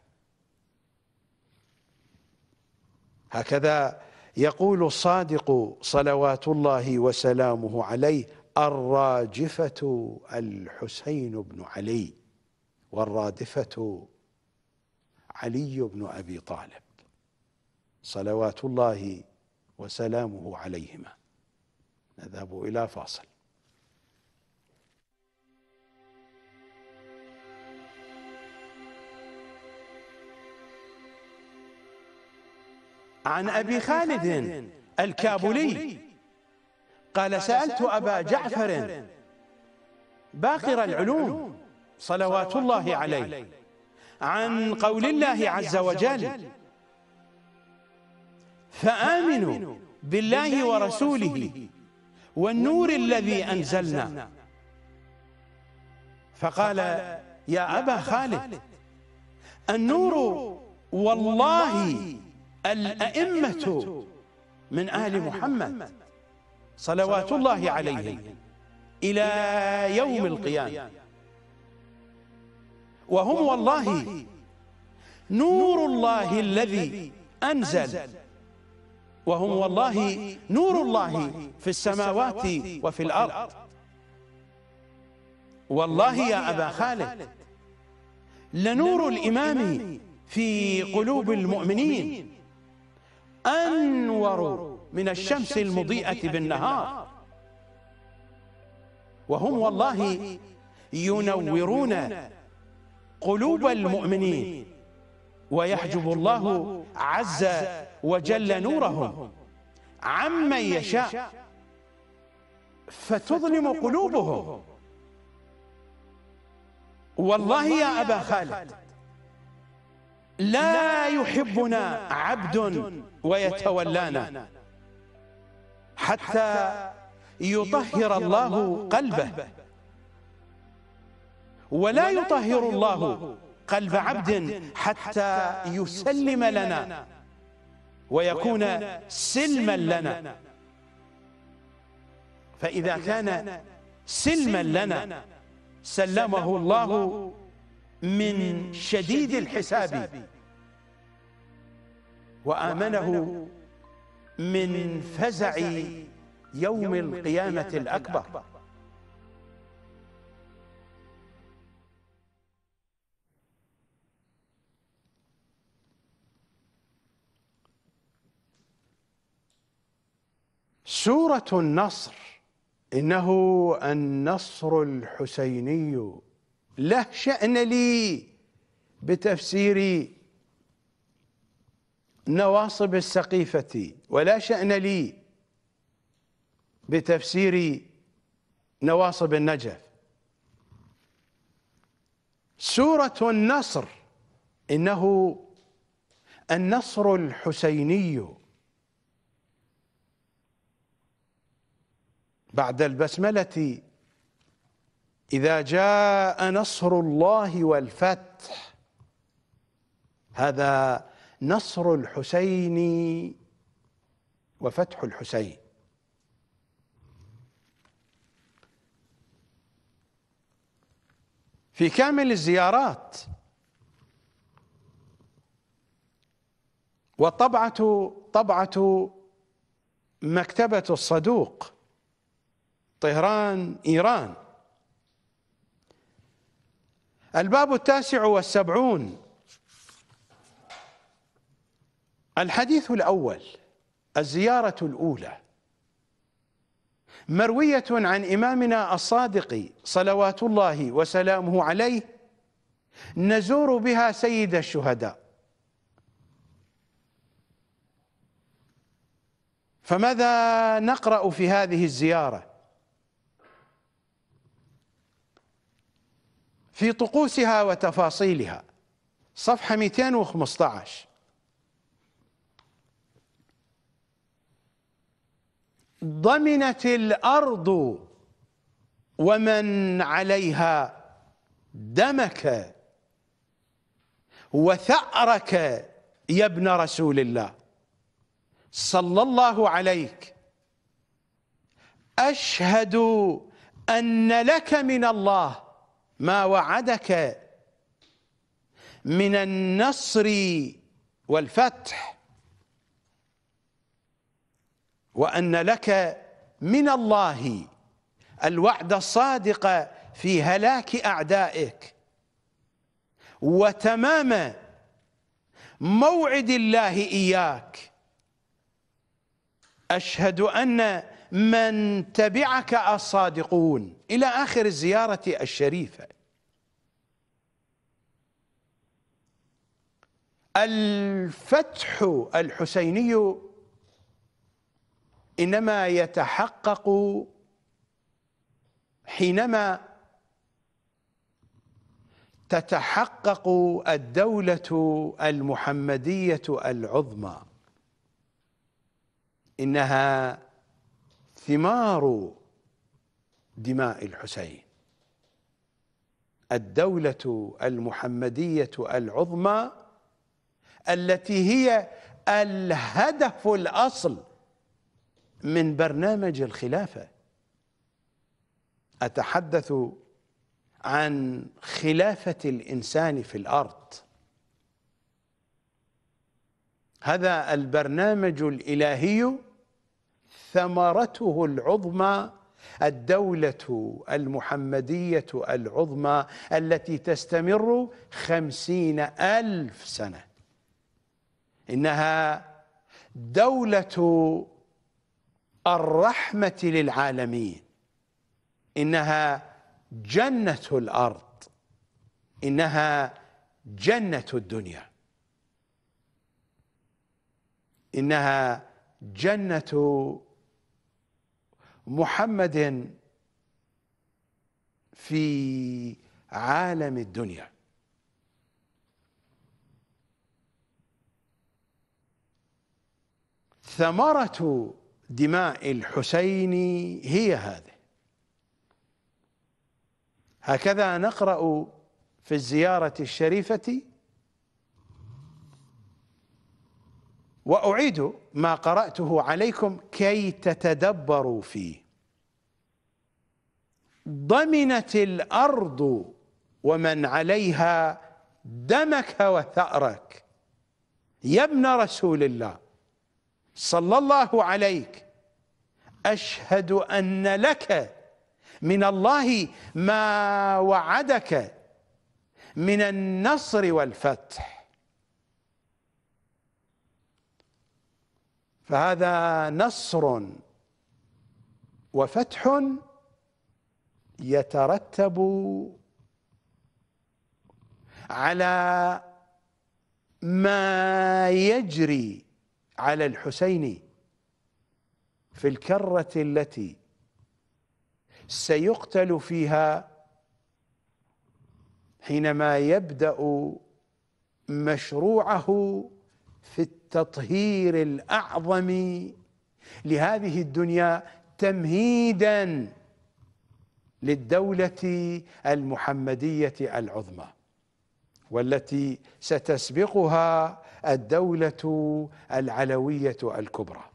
هكذا يقول الصادق صلوات الله وسلامه عليه الراجفة الحسين بن علي والرادفة علي بن أبي طالب. صلوات الله وسلامه عليهما. نذهب إلى فاصل. عن أبي خالد الكابولي. قال سألت أبا جعفر باقر العلوم صلوات الله عليه. عن قول الله عز وجل. فآمنوا بالله ورسوله والنور الذي أنزلنا. فقال يا أبا خالد النور والله الأئمة من آل محمد صلوات الله عليهم إلى يوم القيامة. وهم والله نور الله الذي أنزل. وهم والله نور الله في السماوات وفي الأرض. والله يا أبا خالد لنور الإمام في قلوب المؤمنين. أنور من الشمس المضيئة بالنهار. وهم والله ينورون قلوب المؤمنين. ويحجب الله عز وجل نورهم. عمن يشاء. فتظلم قلوبهم. والله يا أبا خالد. لا يحبنا عبد ويتولانا. حتى يطهر الله قلبه. ولا يطهر الله قلب عبد حتى يسلم لنا. ويكون سلما لنا. فإذا كان سلما لنا سلمه الله من شديد الحساب. وآمنه من فزع يوم القيامة الأكبر. سورة النصر إنه النصر الحسيني له شأن لي بتفسير نواصب السقيفة ولا شأن لي بتفسير نواصب النجف. سورة النصر إنه النصر الحسيني. بعد البسملة إذا جاء نصر الله والفتح هذا نصر الحسين وفتح الحسين. في كامل الزيارات والطبعة طبعة مكتبة الصدوق طهران إيران. الباب التاسع والسبعون الحديث الأول الزيارة الأولى. مروية عن إمامنا الصادق صلوات الله وسلامه عليه نزور بها سيد الشهداء. فماذا نقرأ في هذه الزيارة؟ في طقوسها وتفاصيلها. صفحة 215 ضمنت الأرض ومن عليها دمك وثأرك يا ابن رسول الله. صلى الله عليك. أشهد أن لك من الله ما وعدك من النصر والفتح. وأن لك من الله الوعد الصادق في هلاك أعدائك. وتمام موعد الله إياك. أشهد أن من تبعك الصادقون. إلى آخر الزيارة الشريفة. الفتح الحسيني إنما يتحقق حينما تتحقق الدولة المحمدية العظمى. إنها ثمار دماء الحسين. الدولة المحمدية العظمى التي هي الهدف الأصل من برنامج الخلافة. أتحدث عن خلافة الإنسان في الأرض. هذا البرنامج الإلهي ثمرته العظمى الدولة المحمدية العظمى التي تستمر خمسين ألف سنة. إنها دولة الرحمة للعالمين. إنها جنة الأرض. إنها جنة الدنيا. إنها جنة محمد في عالم الدنيا. ثمرة دماء الحسين هي هذه. هكذا نقرأ في الزيارة الشريفة. وأعيد ما قرأته عليكم كي تتدبروا فيه. ضمنت الأرض ومن عليها دمك وثأرك. يا ابن رسول الله صلى الله عليك. أشهد أن لك من الله ما وعدك من النصر والفتح. فهذا نصر وفتح يترتب على ما يجري على الحسين في الكرة التي سيقتل فيها حينما يبدأ مشروعه في التطهير الأعظم لهذه الدنيا تمهيدا للدولة المحمدية العظمى والتي ستسبقها الدولة العلوية الكبرى.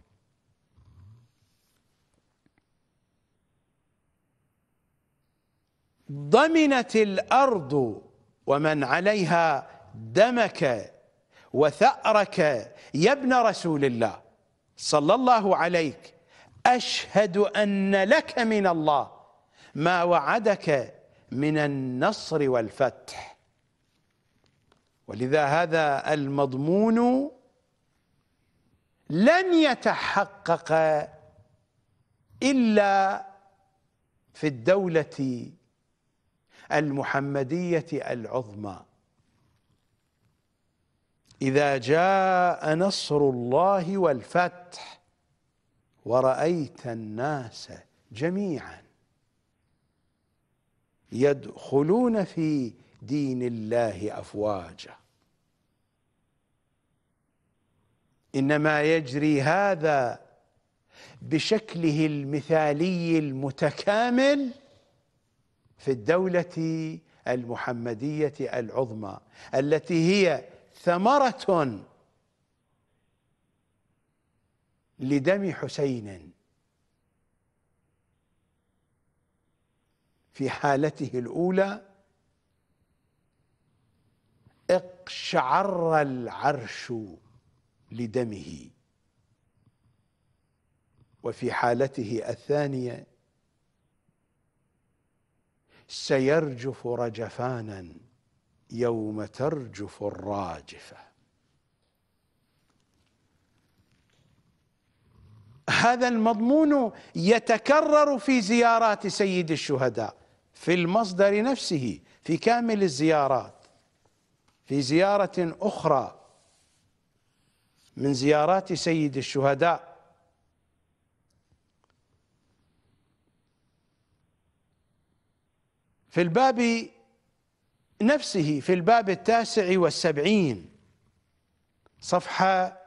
ضمنت الأرض ومن عليها دمك وثأرك يا ابن رسول الله صلى الله عليك أشهد أن لك من الله ما وعدك من النصر والفتح. ولذا هذا المضمون لن يتحقق إلا في الدولة المحمدية العظمى. إذا جاء نصر الله والفتح ورأيت الناس جميعا يدخلون في دين الله أفواجا. إنما يجري هذا بشكله المثالي المتكامل في الدولة المحمدية العظمى التي هي ثمرة لدم حسين في حالته الأولى اقشعر العرش لدمه. وفي حالته الثانية سيرجف رجفانا يوم ترجف الراجفة. هذا المضمون يتكرر في زيارات سيد الشهداء في المصدر نفسه في كامل الزيارات في زيارة أخرى من زيارات سيد الشهداء. في الباب نفسه في الباب التاسع والسبعين صفحة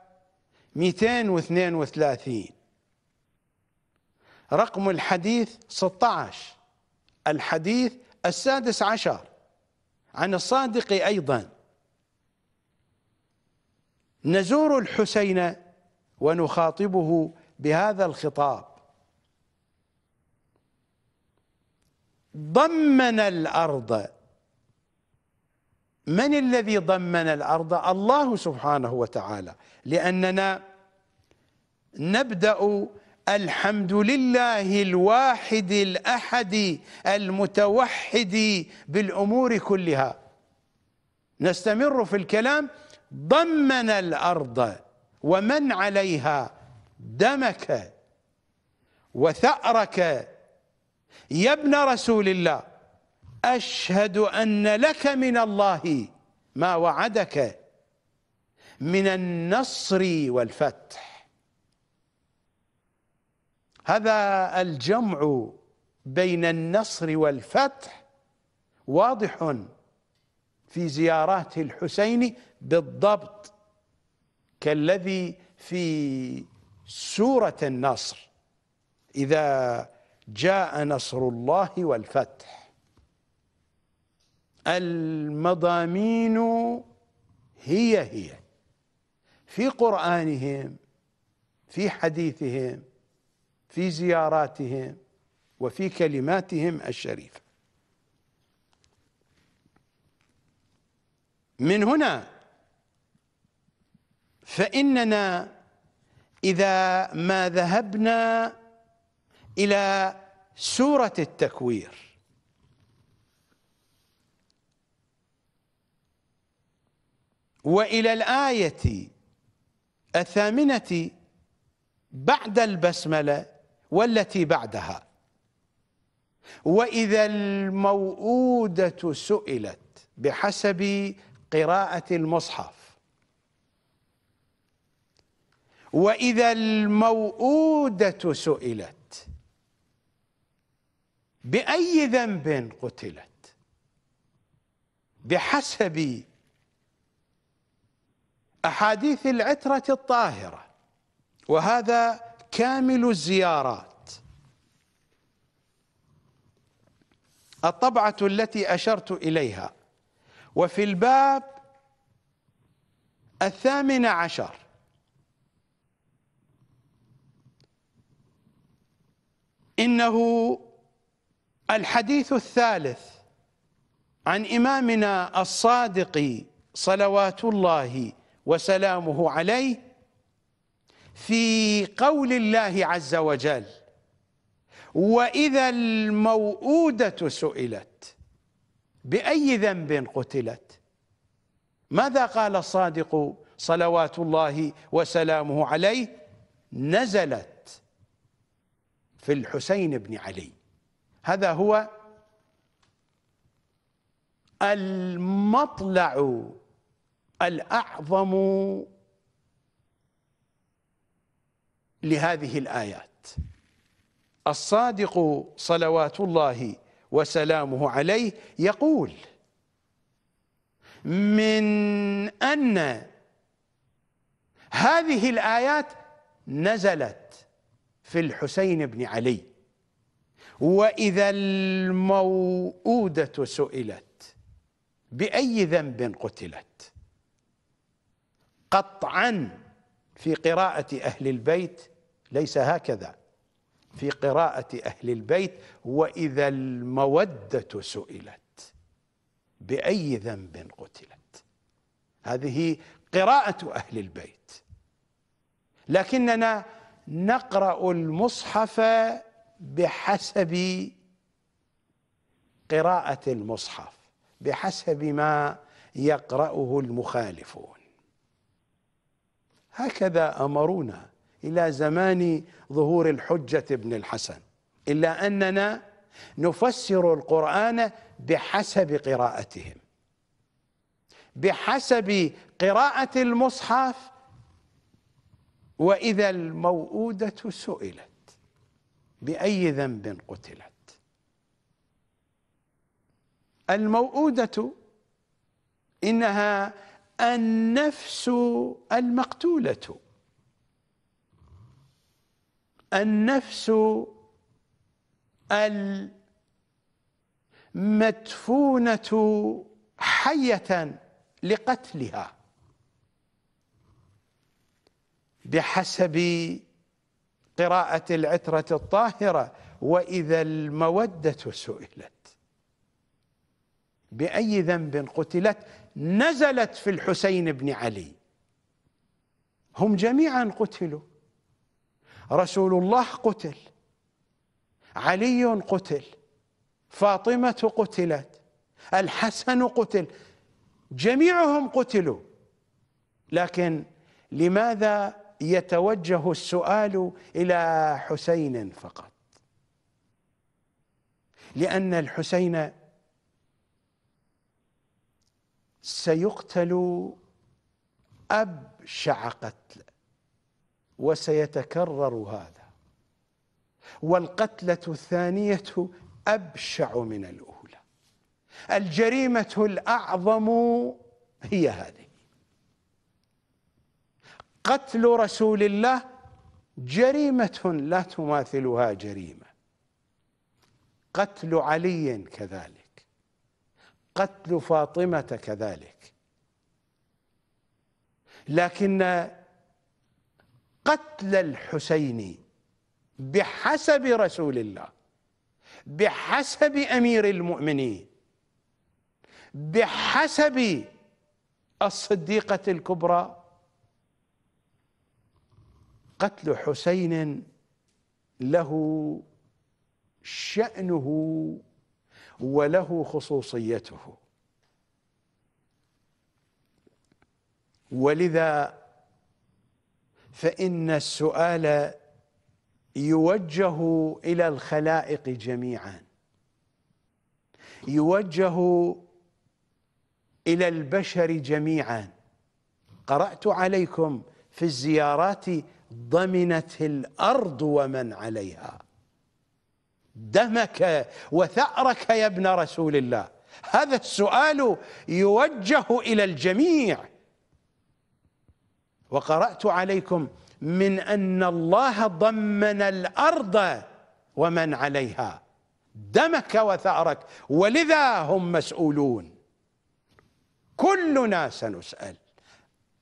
232 رقم الحديث 16 الحديث السادس عشر. عن الصادق أيضا. نزور الحسين ونخاطبه بهذا الخطاب. ضمن الأرض. من الذي ضمن الأرض؟ الله سبحانه وتعالى. لأننا نبدأ الحمد لله الواحد الأحد المتوحد بالأمور كلها. نستمر في الكلام. ضمن الأرض ومن عليها؟ دمك وثأرك. يا ابن رسول الله أشهد أن لك من الله ما وعدك من النصر والفتح. هذا الجمع بين النصر والفتح واضح في زيارات الحسين بالضبط كالذي في سورة النصر. إذا جاء نصر الله والفتح. المضامين هي هي. في قرآنهم في حديثهم في زياراتهم وفي كلماتهم الشريفة. من هنا فإننا إذا ما ذهبنا إلى سورة التكوير. وإلى الآية الثامنة بعد البسملة والتي بعدها. وإذا الموءودة سئلت بحسب قراءة المصحف. وإذا الموءودة سئلت بأي ذنب قتلت؟ بحسب أحاديث العترة الطاهرة. وهذا كامل الزيارات. الطبعة التي أشرت إليها. وفي الباب الثامن عشر. إنه الحديث الثالث عن إمامنا الصادق صلوات الله وسلامه عليه في قول الله عز وجل وإذا الموءودة سئلت بأي ذنب قتلت؟ ماذا قال الصادق صلوات الله وسلامه عليه؟ نزلت في الحسين بن علي. هذا هو المطلع الأعظم لهذه الآيات. الصادق صلوات الله وسلامه عليه يقول من أن هذه الآيات نزلت في الحسين بن علي وإذا الموءودة سئلت بأي ذنب قتلت؟ قطعا في قراءة أهل البيت ليس هكذا. في قراءة أهل البيت وإذا المودة سئلت بأي ذنب قتلت؟ هذه قراءة أهل البيت. لكننا نقرأ المصحف بحسب قراءة المصحف بحسب ما يقرأه المخالفون. هكذا أمرونا إلى زمان ظهور الحجة ابن الحسن إلا أننا نفسر القرآن بحسب قراءتهم. بحسب قراءة المصحف وإذا الموءودة سئلت. بأي ذنب قتلت. الموءودة إنها النفس المقتولة. النفس المدفونة حية لقتلها. بحسب قراءة العترة الطاهرة وإذا المودة سئلت. بأي ذنب قتلت نزلت في الحسين بن علي. هم جميعا قتلوا. رسول الله قتل. علي قتل. فاطمة قتلت. الحسن قتل. جميعهم قتلوا. لكن لماذا يتوجه السؤال إلى حسين فقط. لأن الحسين سيقتل أبشع قتل وسيتكرر هذا والقتلة الثانية أبشع من الأولى. الجريمة الأعظم هي هذه. قتل رسول الله جريمة لا تماثلها جريمة. قتل علي كذلك. قتل فاطمة كذلك. لكن قتل الحسين بحسب رسول الله بحسب أمير المؤمنين بحسب الصديقة الكبرى قتل حسين له شأنه وله خصوصيته. ولذا فإن السؤال يوجه إلى الخلائق جميعا. يوجه إلى البشر جميعا. قرأت عليكم في الزيارات ضمنت الأرض ومن عليها. دمك وثأرك يا ابن رسول الله. هذا السؤال يوجه إلى الجميع. وقرأت عليكم من أن الله ضمن الأرض ومن عليها. دمك وثأرك. ولذا هم مسؤولون؟ كلنا سنسأل.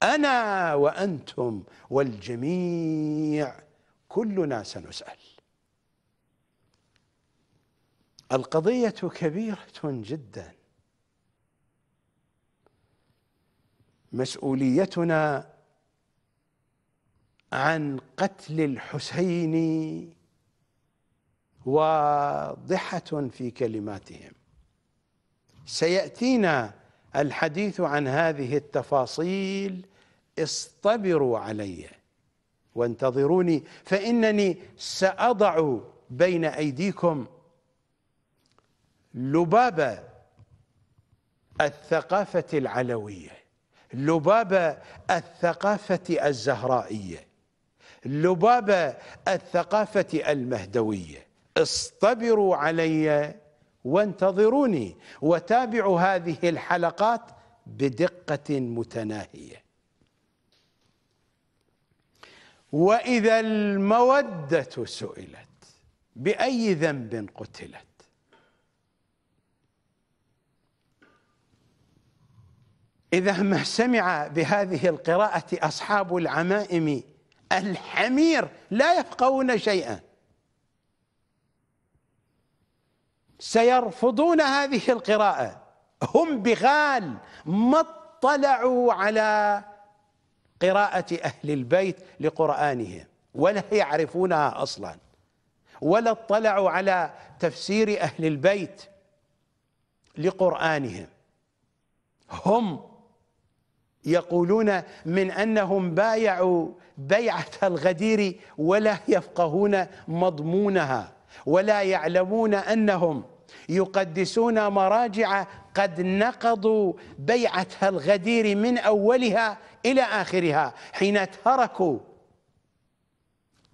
أنا وأنتم والجميع كلنا سنسأل. القضية كبيرة جدا. مسؤوليتنا عن قتل الحسين واضحة في كلماتهم. سيأتينا الحديث عن هذه التفاصيل اصطبروا علي وانتظروني فإنني سأضع بين أيديكم لباب الثقافة العلوية لباب الثقافة الزهرائية لباب الثقافة المهدوية. اصطبروا علي وانتظروني وتابعوا هذه الحلقات بدقة متناهية. وإذا المودة سئلت بأي ذنب قتلت؟ إذا ما سمع بهذه القراءة أصحاب العمائم الحمير لا يفقهون شيئا. سيرفضون هذه القراءة. هم بغال ما اطلعوا على قراءة أهل البيت لقرآنهم ولا يعرفونها أصلا ولا اطلعوا على تفسير أهل البيت لقرآنهم. هم يقولون من أنهم بايعوا بيعة الغدير ولا يفقهون مضمونها. ولا يعلمون أنهم يقدسون مراجع قد نقضوا بيعة الغدير من أولها إلى آخرها حين تركوا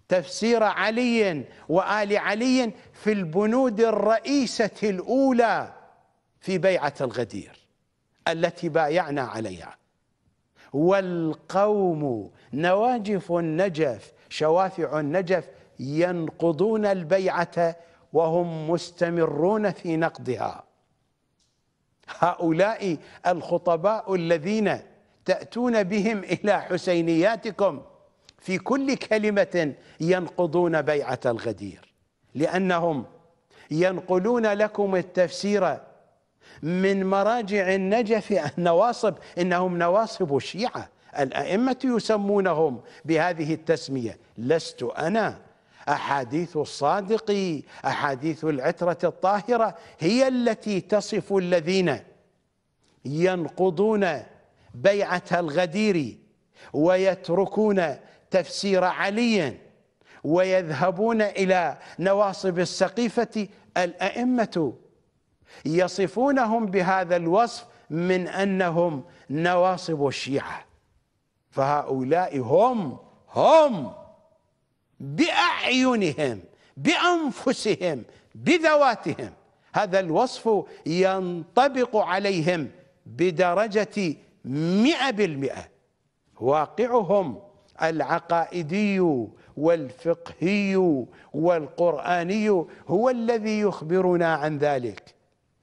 تفسير علي وآل علي في البنود الرئيسة الأولى في بيعة الغدير التي بايعنا عليها. والقوم نواجف النجف شوافع النجف ينقضون البيعة وهم مستمرون في نقضها. هؤلاء الخطباء الذين تأتون بهم إلى حسينياتكم في كل كلمة ينقضون بيعة الغدير لأنهم ينقلون لكم التفسير من مراجع النجف النواصب إنهم نواصب الشيعة الأئمة يسمونهم بهذه التسمية. لست أنا. أحاديث الصادق أحاديث العترة الطاهرة هي التي تصف الذين ينقضون بيعة الغدير ويتركون تفسير علي ويذهبون إلى نواصب السقيفة الأئمة يصفونهم بهذا الوصف من أنهم نواصب الشيعة. فهؤلاء هم هم بأعينهم بأنفسهم بذواتهم. هذا الوصف ينطبق عليهم بدرجة مئة بالمئة. واقعهم العقائدي والفقهي والقرآني هو الذي يخبرنا عن ذلك.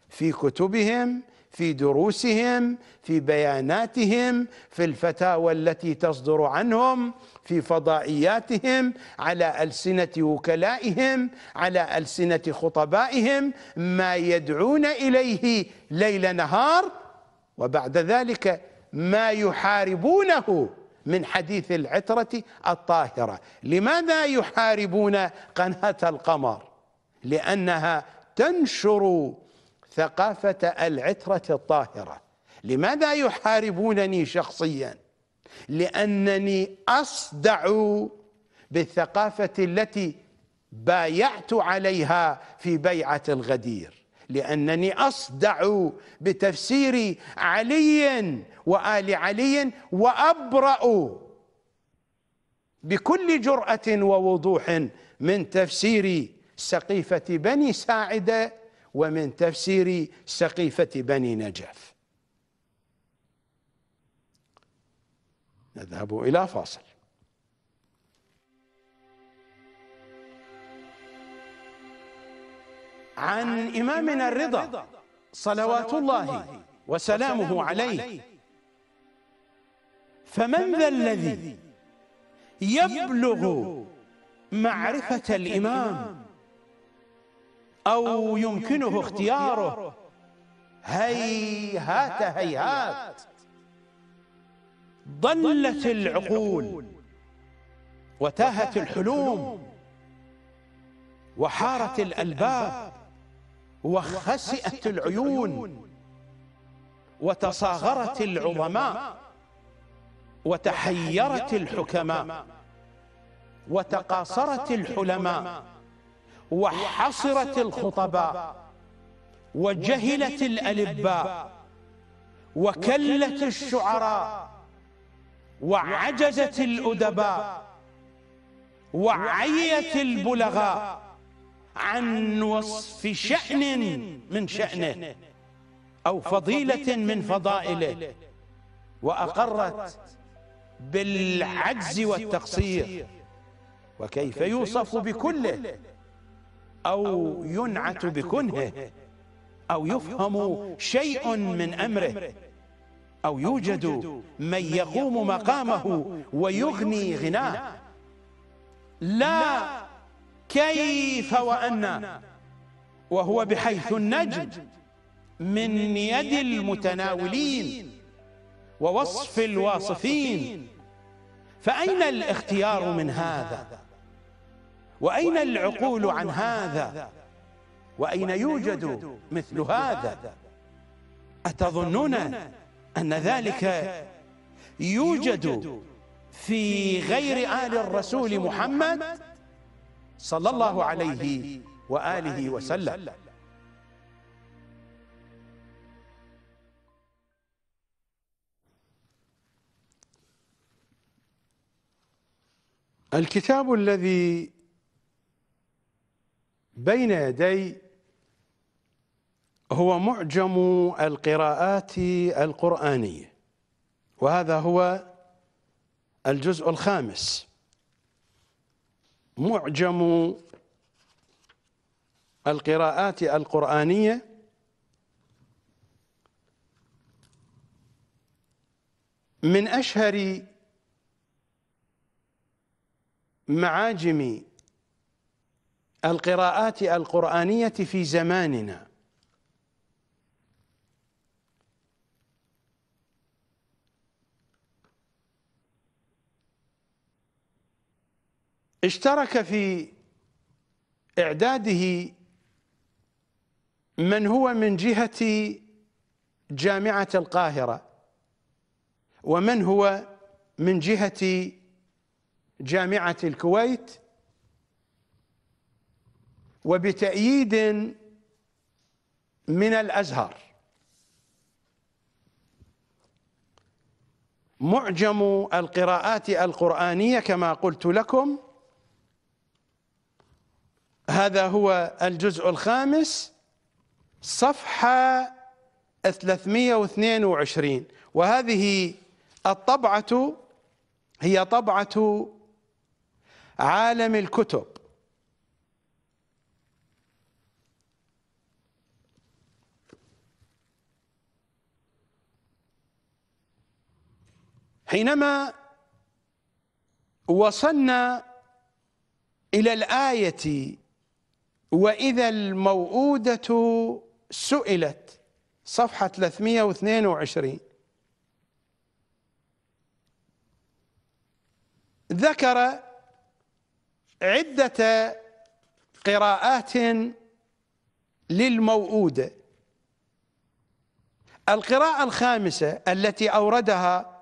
في كتبهم في دروسهم في بياناتهم في الفتاوى التي تصدر عنهم في فضائياتهم على ألسنة وكلائهم على ألسنة خطبائهم ما يدعون إليه ليل نهار وبعد ذلك ما يحاربونه من حديث العترة الطاهرة. لماذا يحاربون قناة القمر؟ لأنها تنشر ثقافة العترة الطاهرة. لماذا يحاربونني شخصيا؟ لأنني أصدع بالثقافة التي بايعت عليها في بيعة الغدير. لأنني أصدع بتفسير علي وآل علي وأبرأ بكل جرأة ووضوح من تفسير سقيفة بني ساعدة ومن تفسير سقيفة بني نجف. نذهب إلى فاصل. عن إمامنا الرضا صلوات الله وسلامه عليه. فمن ذا الذي يبلغ معرفة الإمام أو يمكنه اختياره؟ هيهات. هيهات. ضلت العقول وتاهت الحلوم وحارت الألباب وخسئت العيون وتصاغرت العظماء وتحيرت الحكماء وتقاصرت الحلماء وحصرت الخطباء وجهلت الألباء وكلت الشعراء وعجزت الأدباء وعيت البلغاء عن وصف شأن من شأنه أو فضيلة من فضائله وأقرت بالعجز والتقصير وكيف يوصف بكله أو ينعت بكنهه أو يفهم شيء من أمره. أو يوجد من يقوم مقامه ويغني غناه لا كيف وأن. وهو بحيث النجم. من يد المتناولين. ووصف الواصفين. فأين الاختيار من هذا؟ وأين العقول عن هذا؟ وأين يوجد مثل هذا؟ أتظنون أن ذلك يوجد في غير آل الرسول محمد صلى الله عليه وآله وسلم. الكتاب الذي بين يدي هو معجم القراءات القرآنية وهذا هو الجزء الخامس. معجم القراءات القرآنية من أشهر معاجم القراءات القرآنية في زماننا. اشترك في إعداده من هو من جهة جامعة القاهرة ومن هو من جهة جامعة الكويت وبتأييد من الأزهر. معجم القراءات القرآنية كما قلت لكم هذا هو الجزء الخامس صفحة 322 وهذه الطبعة هي طبعة عالم الكتب. حينما وصلنا إلى الآية وإذا الموءودة سئلت. صفحة 322 ذكر عدة قراءات للموؤودة القراءة الخامسة التي أوردها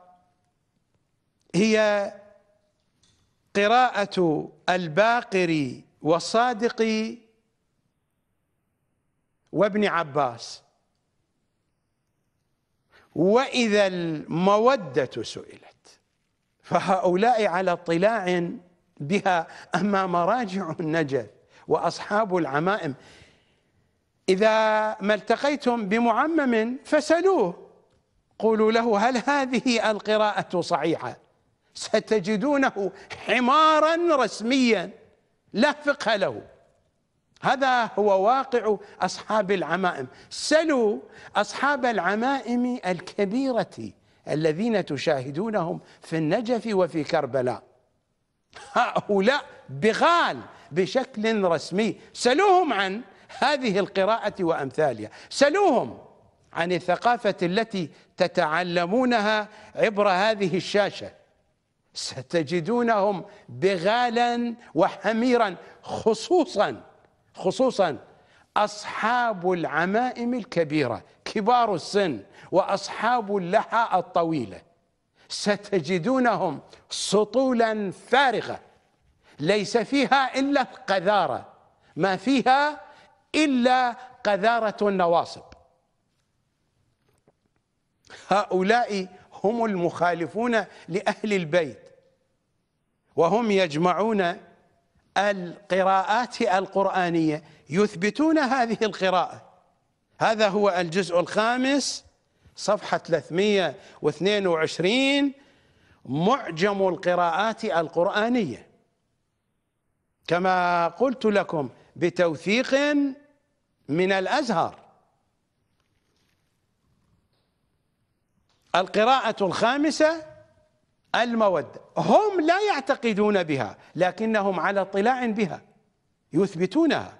هي قراءة الباقر والصادق وابن عباس. وإذا المودة سئلت فهؤلاء على اطلاع بها أما مراجع النجف وأصحاب العمائم. إذا ما التقيتم بمعمم فسلوه قولوا له هل هذه القراءة صحيحة؟ ستجدونه حمارا رسميا لا فقه له. هذا هو واقع أصحاب العمائم. سلوا أصحاب العمائم الكبيرة الذين تشاهدونهم في النجف وفي كربلاء. هؤلاء بغال بشكل رسمي. سلوهم عن هذه القراءة وأمثالها. سلوهم عن الثقافة التي تتعلمونها عبر هذه الشاشة. ستجدونهم بغالا وحميرا خصوصا خصوصا أصحاب العمائم الكبيرة كبار السن وأصحاب اللحى الطويلة ستجدونهم سطولا فارغة ليس فيها إلا القذارة ما فيها إلا قذارة النواصب. هؤلاء هم المخالفون لأهل البيت وهم يجمعون القراءات القرآنية. يثبتون هذه القراءة. هذا هو الجزء الخامس صفحة 322 معجم القراءات القرآنية. كما قلت لكم بتوثيق من الأزهر. القراءة الخامسة المودة. هم لا يعتقدون بها لكنهم على اطلاع بها يثبتونها.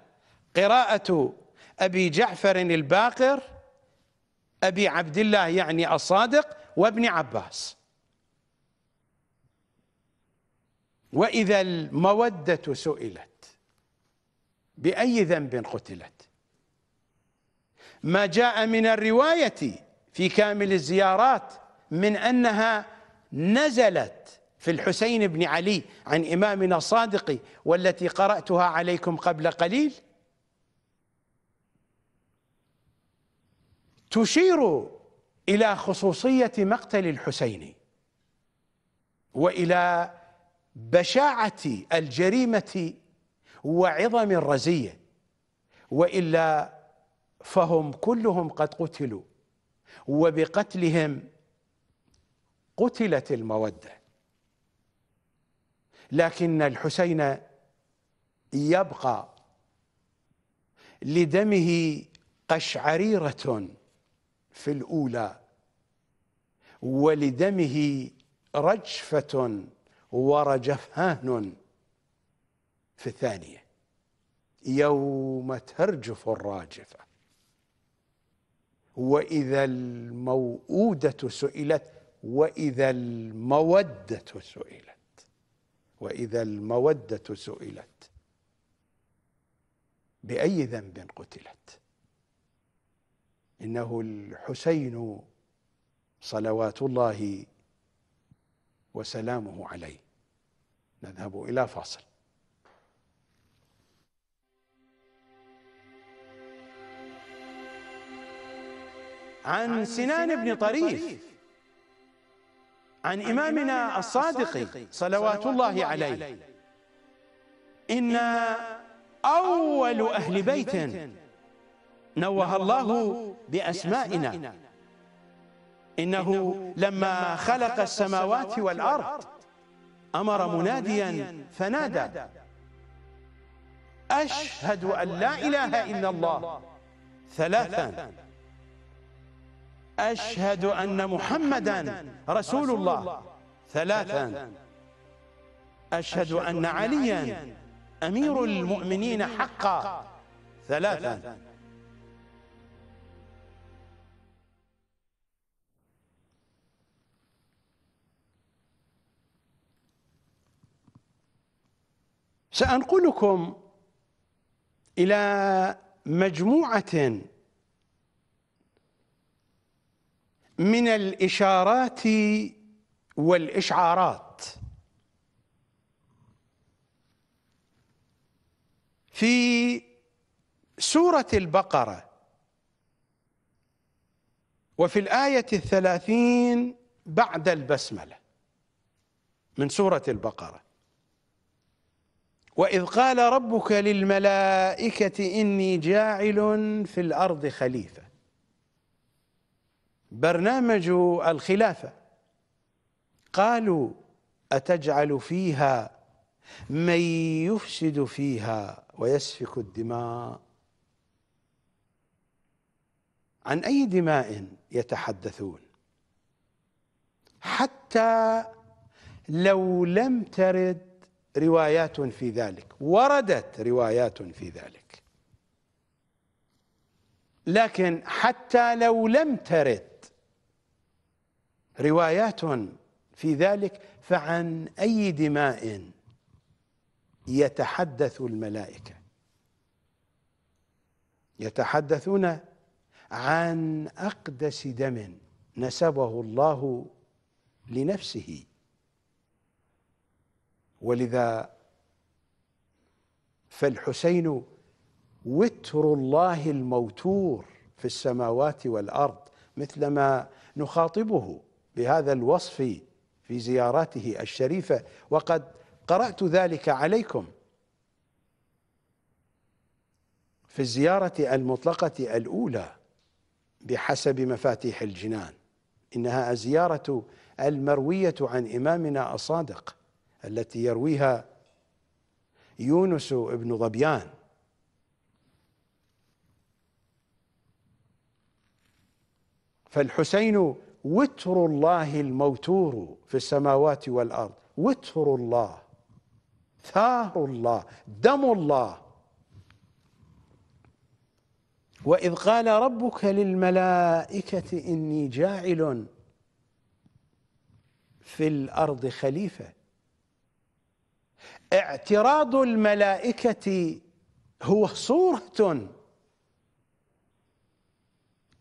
قراءة أبي جعفر الباقر أبي عبد الله يعني الصادق وابن عباس. وإذا المودة سئلت بأي ذنب قتلت؟ ما جاء من الرواية في كامل الزيارات من أنها نزلت في الحسين بن علي عن إمامنا الصادق والتي قرأتها عليكم قبل قليل؟ تشير إلى خصوصية مقتل الحسين وإلى بشاعة الجريمة وعظم الرزية وإلا فهم كلهم قد قتلوا وبقتلهم قتلت المودة. لكن الحسين يبقى لدمه قشعريرة في الأولى ولدمه رجفة ورجفان في الثانية. يوم ترجف الراجفة. وإذا الموءودة سئلت وإذا المودة سئلت وإذا المودة سئلت بأي ذنب قتلت؟ إنه الحسين صلوات الله وسلامه عليه. نذهب إلى فاصل. عن سنان بن طريف. عن إمامنا الصادق صلوات الله عليه. إن أول أهل بيت نوه الله بأسمائنا. إنه لما خلق السماوات والأرض أمر مناديا فنادى. أشهد أن لا إله إلا الله. ثلاثا. أشهد أن محمدا رسول الله. ثلاثا. أشهد أن عليا أمير المؤمنين حقا. ثلاثا. سأنقلكم إلى مجموعة من الإشارات والإشعارات. في سورة البقرة وفي الآية الثلاثين بعد البسملة من سورة البقرة. وإذ قال ربك للملائكة إني جاعل في الأرض خليفة. برنامج الخلافة. قالوا أتجعل فيها من يفسد فيها ويسفك الدماء؟ عن أي دماء يتحدثون؟ حتى لو لم ترد روايات في ذلك وردت روايات في ذلك. لكن حتى لو لم ترد روايات في ذلك فعن أي دماء يتحدث الملائكة. يتحدثون عن أقدس دم نسبه الله لنفسه. ولذا فالحسين وتر الله الموتور في السماوات والأرض مثلما نخاطبه. بهذا الوصف في زياراته الشريفة وقد قرأت ذلك عليكم. في الزيارة المطلقة الأولى بحسب مفاتيح الجنان إنها الزيارة المروية عن إمامنا الصادق التي يرويها يونس بن ظبيان. فالحسين وتر الله الموتور في السماوات والأرض. وتر الله ثار الله دم الله. وإذ قال ربك للملائكة إني جاعل في الأرض خليفة. اعتراض الملائكة هو صورة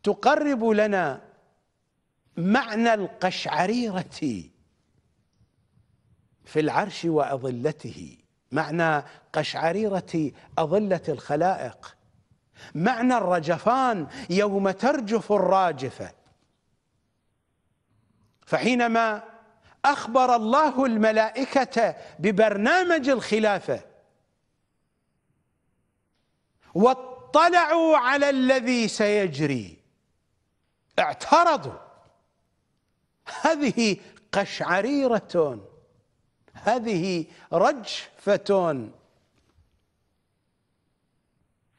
تقرب لنا معنى القشعريرة في العرش وأظلته. معنى قشعريرة أظلة الخلائق. معنى الرجفان يوم ترجف الراجفة. فحينما أخبر الله الملائكة ببرنامج الخلافة واطلعوا على الذي سيجري اعترضوا. هذه قشعريرة هذه رجفة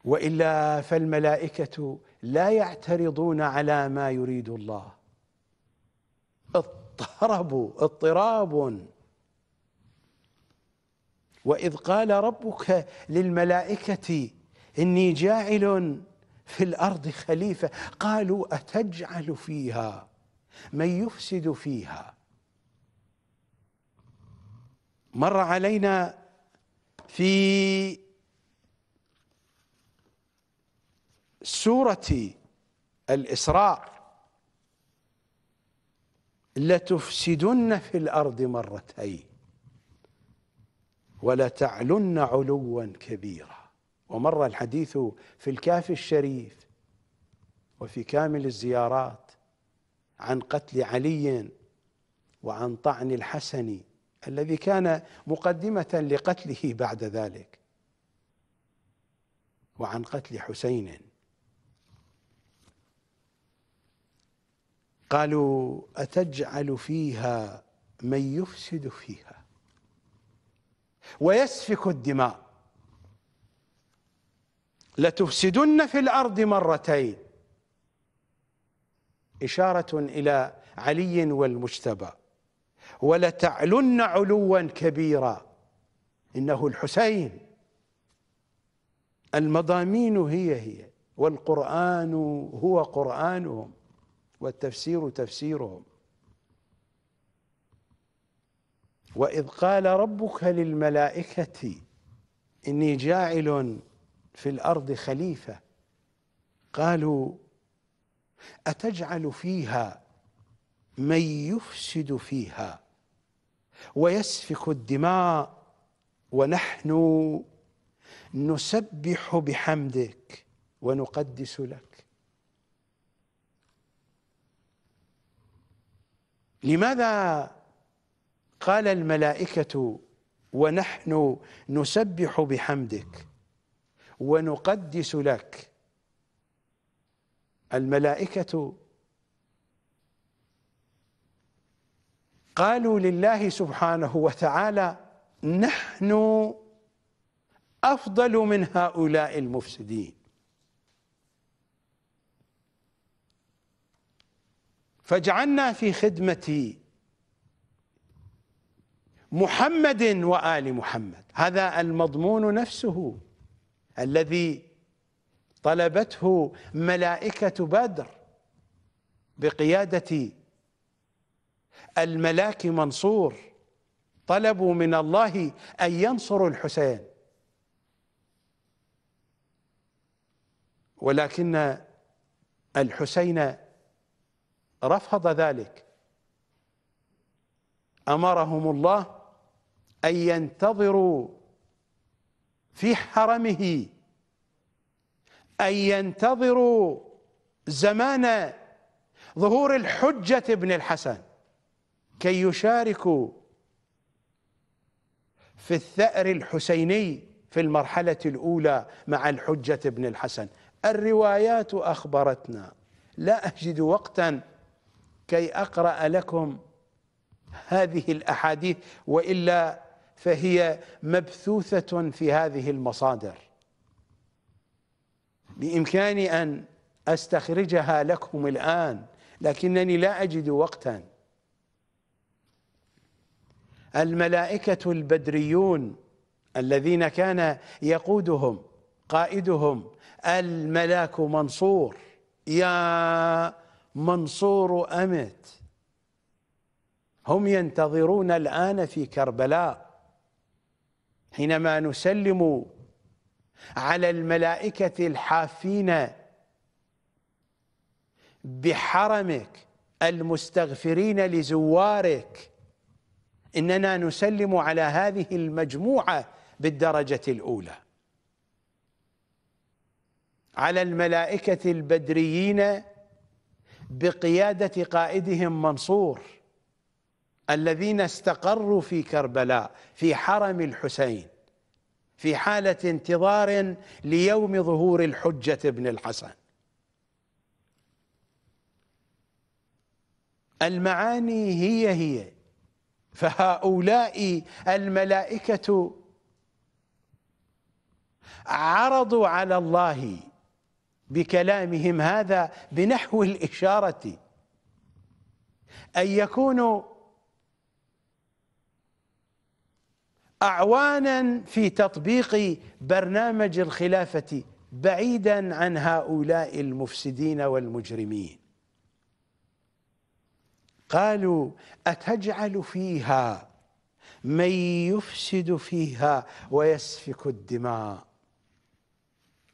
وإلا فالملائكة لا يعترضون على ما يريد الله. اضطربوا اضطراب. وإذ قال ربك للملائكة إني جاعل في الأرض خليفة. قالوا أتجعل فيها؟ من يفسد فيها. مر علينا في سورة الإسراء. لتفسدن في الأرض مرتين ولتعلن علوا كبيرا. ومر الحديث في الكافي الشريف وفي كامل الزيارات. عن قتل علي وعن طعن الحسن الذي كان مقدمة لقتله بعد ذلك وعن قتل حسين. قالوا أتجعل فيها من يفسد فيها ويسفك الدماء لتفسدن في الأرض مرتين. إشارة إلى علي والمجتبى. ولتعلن علوا كبيرا. إنه الحسين. المضامين هي هي. والقرآن هو قرآنهم. والتفسير تفسيرهم. وإذ قال ربك للملائكة إني جاعل في الأرض خليفة. قالوا أتجعل فيها من يفسد فيها ويسفك الدماء ونحن نسبح بحمدك ونقدس لك. لماذا قال الملائكة ونحن نسبح بحمدك ونقدس لك؟ الملائكة قالوا لله سبحانه وتعالى نحن أفضل من هؤلاء المفسدين. فاجعلنا في خدمة محمد وآل محمد. هذا المضمون نفسه الذي طلبته ملائكة بدر بقيادة الملاك منصور طلبوا من الله أن ينصروا الحسين. ولكن الحسين رفض ذلك. أمرهم الله أن ينتظروا في حرمه. أن ينتظروا زمان ظهور الحجة ابن الحسن كي يشاركوا في الثأر الحسيني في المرحلة الأولى مع الحجة ابن الحسن. الروايات أخبرتنا لا أجد وقتا كي أقرأ لكم هذه الأحاديث وإلا فهي مبثوثة في هذه المصادر. بإمكاني أن أستخرجها لكم الآن لكنني لا أجد وقتا. الملائكة البدريون الذين كان يقودهم قائدهم الملاك منصور. يا منصور أمت. هم ينتظرون الآن في كربلاء. حينما نسلم على الملائكة الحافين بحرمك المستغفرين لزوارك. إننا نسلم على هذه المجموعة بالدرجة الأولى. على الملائكة البدريين بقيادة قائدهم منصور الذين استقروا في كربلاء في حرم الحسين. في حالة انتظار ليوم ظهور الحجة ابن الحسن. المعاني هي هي فهؤلاء الملائكة عرضوا على الله بكلامهم هذا بنحو الإشارة أن يكونوا أعوانا في تطبيق برنامج الخلافة بعيدا عن هؤلاء المفسدين والمجرمين. قالوا أتجعل فيها من يفسد فيها ويسفك الدماء؟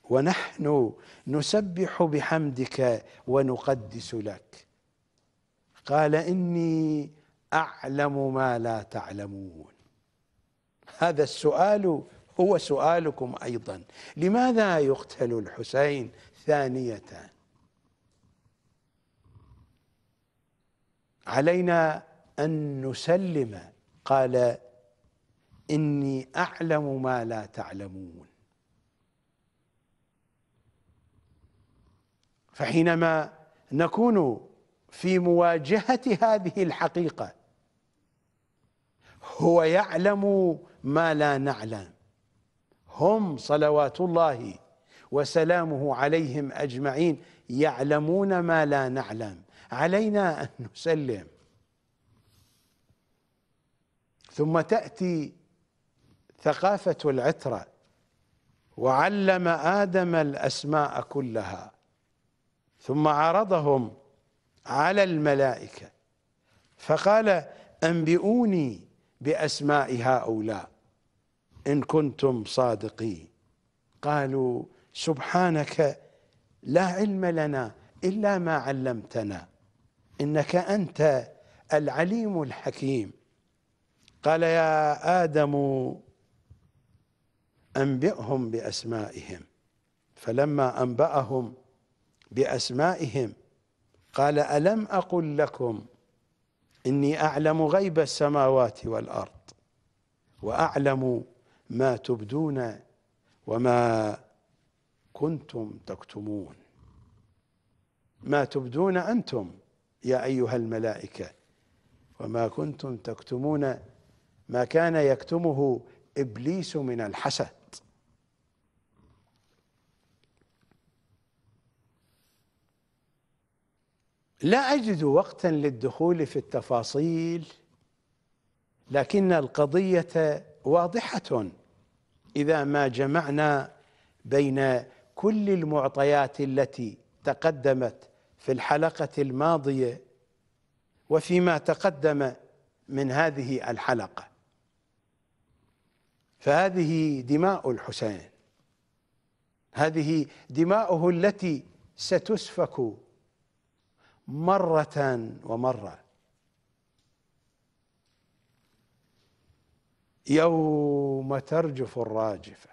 ونحن نسبح بحمدك ونقدس لك. قال إني أعلم ما لا تعلمون. هذا السؤال هو سؤالكم أيضا. لماذا يقتل الحسين ثانية؟ علينا أن نسلم. قال إني أعلم ما لا تعلمون. فحينما نكون في مواجهة هذه الحقيقة هو يعلم ما لا نعلم. هم صلوات الله وسلامه عليهم أجمعين يعلمون ما لا نعلم. علينا أن نسلم. ثم تأتي ثقافة العترة. وعلم آدم الأسماء كلها. ثم عرضهم على الملائكة. فقال أنبئوني بأسماء هؤلاء. إن كنتم صادقين. قالوا سبحانك لا علم لنا إلا ما علمتنا إنك أنت العليم الحكيم. قال يا آدم أنبئهم بأسمائهم. فلما أنبأهم بأسمائهم قال ألم أقل لكم إني أعلم غيب السماوات والأرض وأعلم ما تبدون وما كنتم تكتمون. ما تبدون أنتم يا أيها الملائكة وما كنتم تكتمون ما كان يكتمه إبليس من الحسد. لا أجد وقتا للدخول في التفاصيل لكن القضية واضحة. إذا ما جمعنا بين كل المعطيات التي تقدمت في الحلقة الماضية وفيما تقدم من هذه الحلقة. فهذه دماء الحسين. هذه دماؤه التي ستسفك مرة ومرة. يوم ترجف الراجفة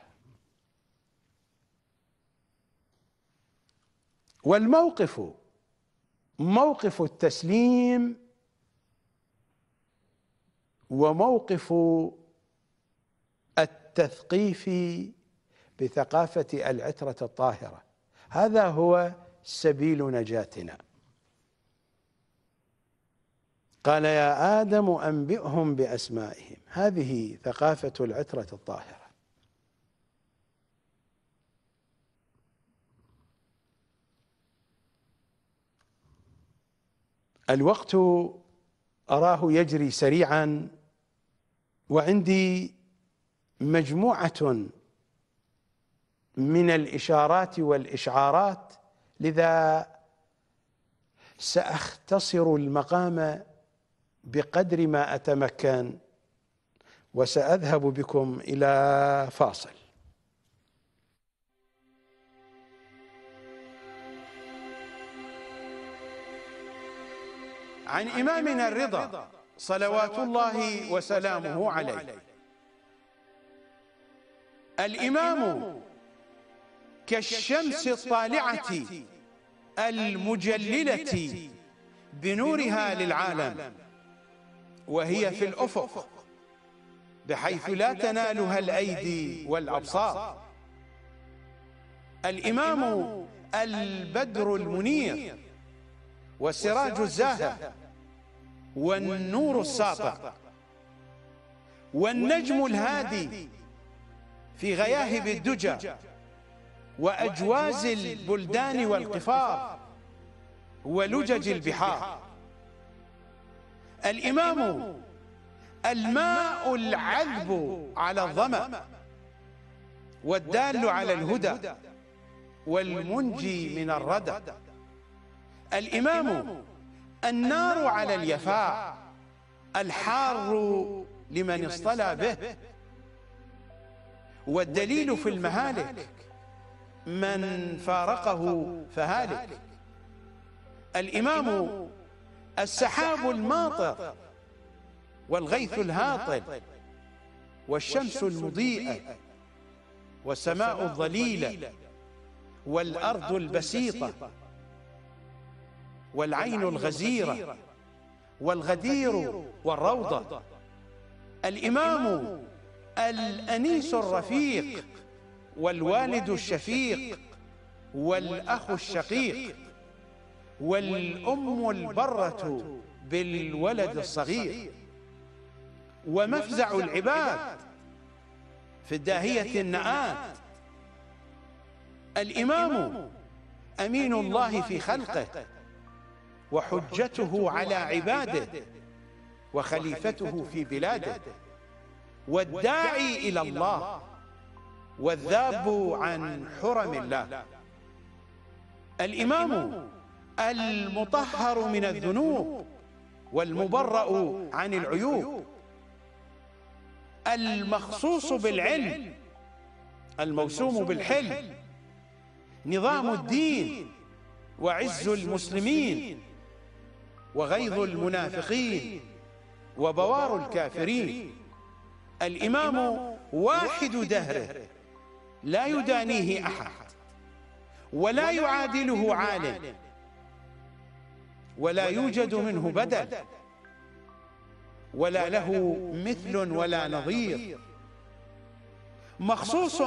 والموقف موقف التسليم وموقف التثقيف بثقافة العترة الطاهرة. هذا هو سبيل نجاتنا. قال يا آدم أنبئهم بأسمائهم. هذه ثقافة العترة الطاهرة. الوقت أراه يجري سريعا وعندي مجموعة من الإشارات والإشعارات لذا سأختصر المقام بقدر ما أتمكن وسأذهب بكم إلى فاصل. عن إمامنا الرضا صلوات الله وسلامه عليه. الإمام كالشمس الطالعة المجللة بنورها للعالم. وهي في الأفق بحيث لا تنالها الأيدي والأبصار. الإمام البدر المنير والسراج الزاهر والنور الساطع والنجم الهادي في غياهب الدجى وأجواز البلدان والقفار ولجج البحار. الإمام الماء العذب على الظمأ والدال على الهدى والمنجي من الردى. الإمام النار على اليفاع الحار لمن اصطلى به. والدليل في المهالك من فارقه فهالك. الإمام السحاب الماطر والغيث الهاطل والشمس المضيئة والسماء الظليلة والأرض البسيطة والعين الغزيرة والغدير والروضة الإمام الأنيس الرفيق والوالد الشفيق والأخ الشقيق والأم البرة بالولد الصغير. ومفزع العباد في الداهية النآت الإمام أمين الله في خلقه وحجته على عباده وخليفته في بلاده. والداعي إلى الله. والذاب عن حرم الله. الإمام المطهر من الذنوب والمبرأ عن العيوب. المخصوص بالعلم الموسوم بالحلم. نظام الدين وعز المسلمين وغيظ المنافقين وبوار الكافرين. الإمام واحد دهره لا يدانيه أحد ولا يعادله عالم. ولا يوجد منه بدل. ولا له مثل ولا نظير. مخصوص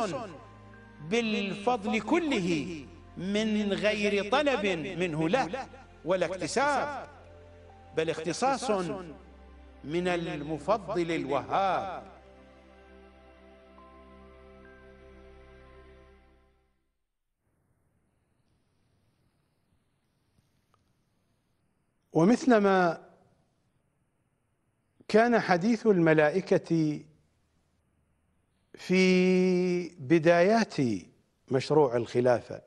بالفضل كله من غير طلب منه له ولا اكتساب بل اختصاص من المفضل الوهاب. ومثلما كان حديث الملائكة في بدايات مشروع الخلافة.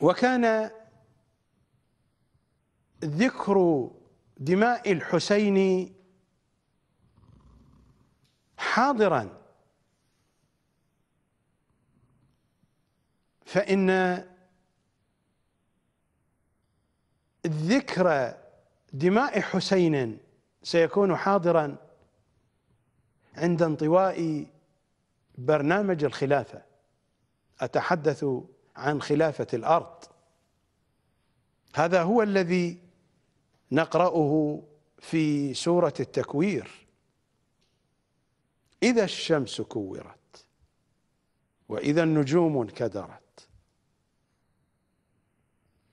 وكان ذكر دماء الحسين حاضرا. فإن ذكر دماء حسين سيكون حاضرا عند انطواء برنامج الخلافة. أتحدث عن خلافة الأرض. هذا هو الذي نقرأه في سورة التكوير. إذا الشمس كورت وإذا النجوم انكدرت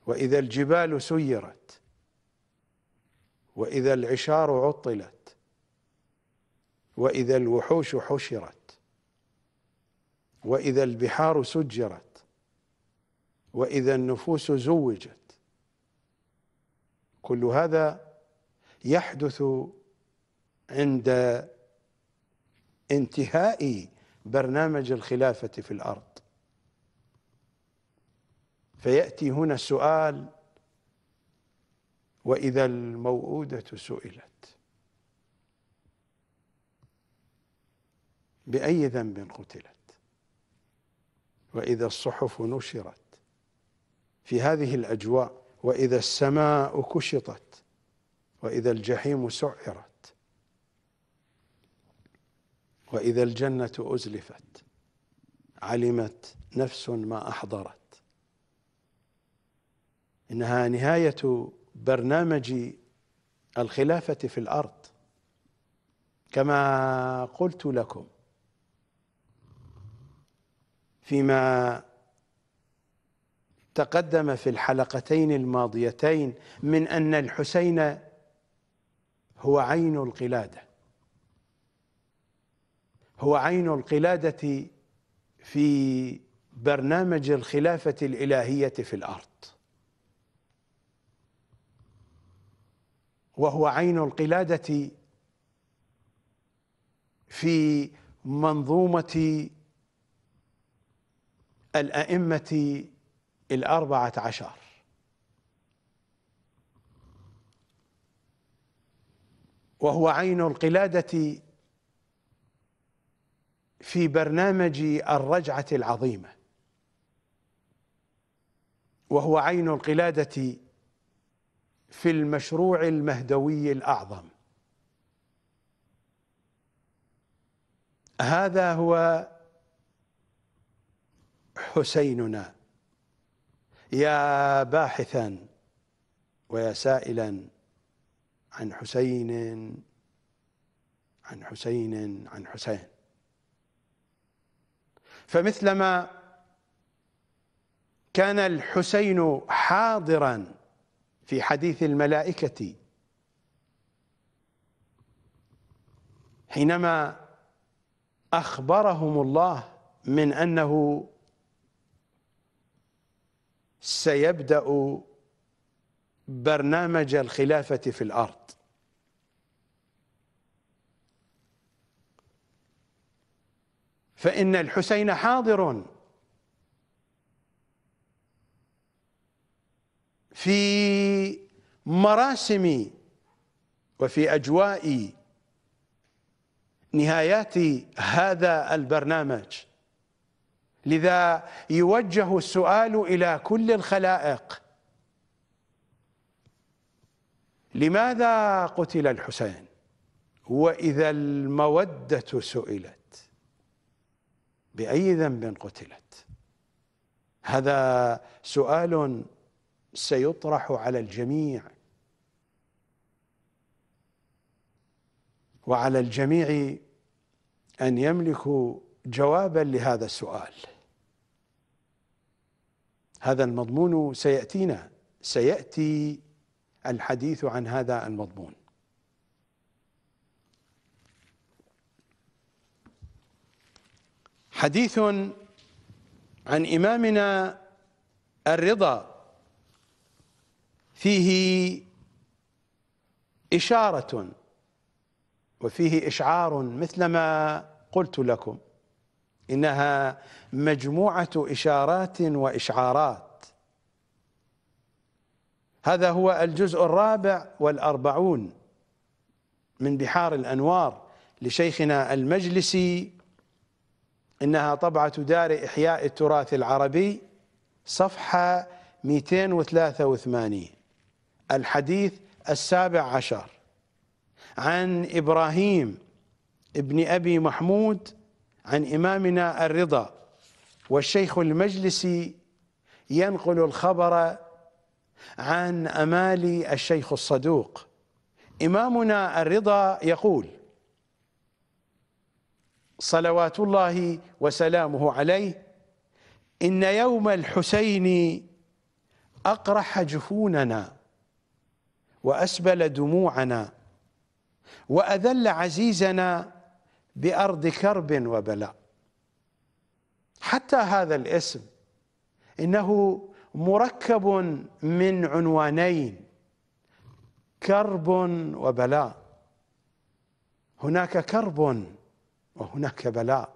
وإذا الجبال سيرت وإذا العشار عطلت وإذا الوحوش حشرت وإذا البحار سجرت وإذا النفوس زوجت كل هذا يحدث عند انتهاء برنامج الخلافة في الأرض. فيأتي هنا السؤال وإذا الموءودة سئلت. بأي ذنب قتلت؟ وإذا الصحف نشرت. في هذه الأجواء وإذا السماء كشطت وإذا الجحيم سعرت. وإذا الجنة أزلفت. علمت نفس ما أحضرت. إنها نهاية برنامج الخلافة في الأرض. كما قلت لكم فيما تقدم في الحلقتين الماضيتين من أن الحسين هو عين القلادة. هو عين القلادة في برنامج الخلافة الإلهية في الأرض. وهو عين القلادة في منظومة الأئمة الأربعة عشر. وهو عين القلادة في برنامج الرجعة العظيمة. وهو عين القلادة في المشروع المهدوي الأعظم. هذا هو حسيننا. يا باحثا ويا سائلا عن حسين عن حسين عن حسين. فمثلما كان الحسين حاضرا في حديث الملائكة. حينما أخبرهم الله من أنه سيبدأ برنامج الخلافة في الأرض. فإن الحسين حاضر. في مراسم وفي أجواء نهايات هذا البرنامج. لذا يوجه السؤال إلى كل الخلائق. لماذا قتل الحسين؟ وإذا المودة سئلت بأي ذنب قتلت؟ هذا سؤال سيطرح على الجميع. وعلى الجميع أن يملكوا جوابا لهذا السؤال. هذا المضمون سيأتينا. سيأتي الحديث عن هذا المضمون. حديث عن إمامنا الرضا. فيه إشارة وفيه إشعار مثلما قلت لكم إنها مجموعة إشارات وإشعارات. هذا هو الجزء الرابع والأربعون من بحار الأنوار لشيخنا المجلسي إنها طبعة دار إحياء التراث العربي صفحة 283 الحديث السابع عشر. عن إبراهيم ابن أبي محمود عن إمامنا الرضا والشيخ المجلسي ينقل الخبر عن أمال الشيخ الصدوق. إمامنا الرضا يقول صلوات الله وسلامه عليه إن يوم الحسين أقرح جفوننا وأسبل دموعنا وأذل عزيزنا بأرض كرب وبلاء. حتى هذا الاسم إنه مركب من عنوانين كرب وبلاء. هناك كرب وهناك بلاء.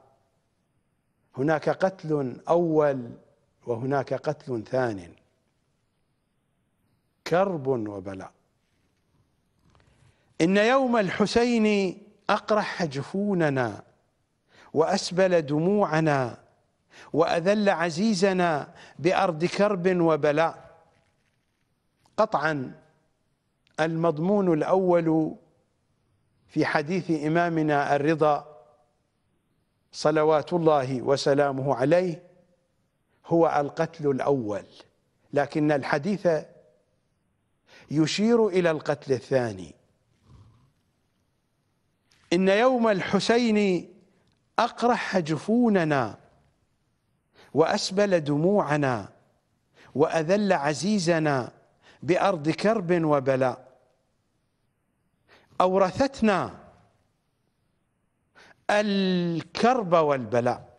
هناك قتل أول وهناك قتل ثان كرب وبلاء. إن يوم الحسين أقرح جفوننا وأسبل دموعنا وأذل عزيزنا بأرض كرب وبلاء. قطعا المضمون الأول في حديث إمامنا الرضا صلوات الله وسلامه عليه هو القتل الأول لكن الحديث يشير إلى القتل الثاني. إن يوم الحسين أقرح جفوننا وأسبل دموعنا وأذل عزيزنا بأرض كرب وبلاء أورثتنا الكرب والبلاء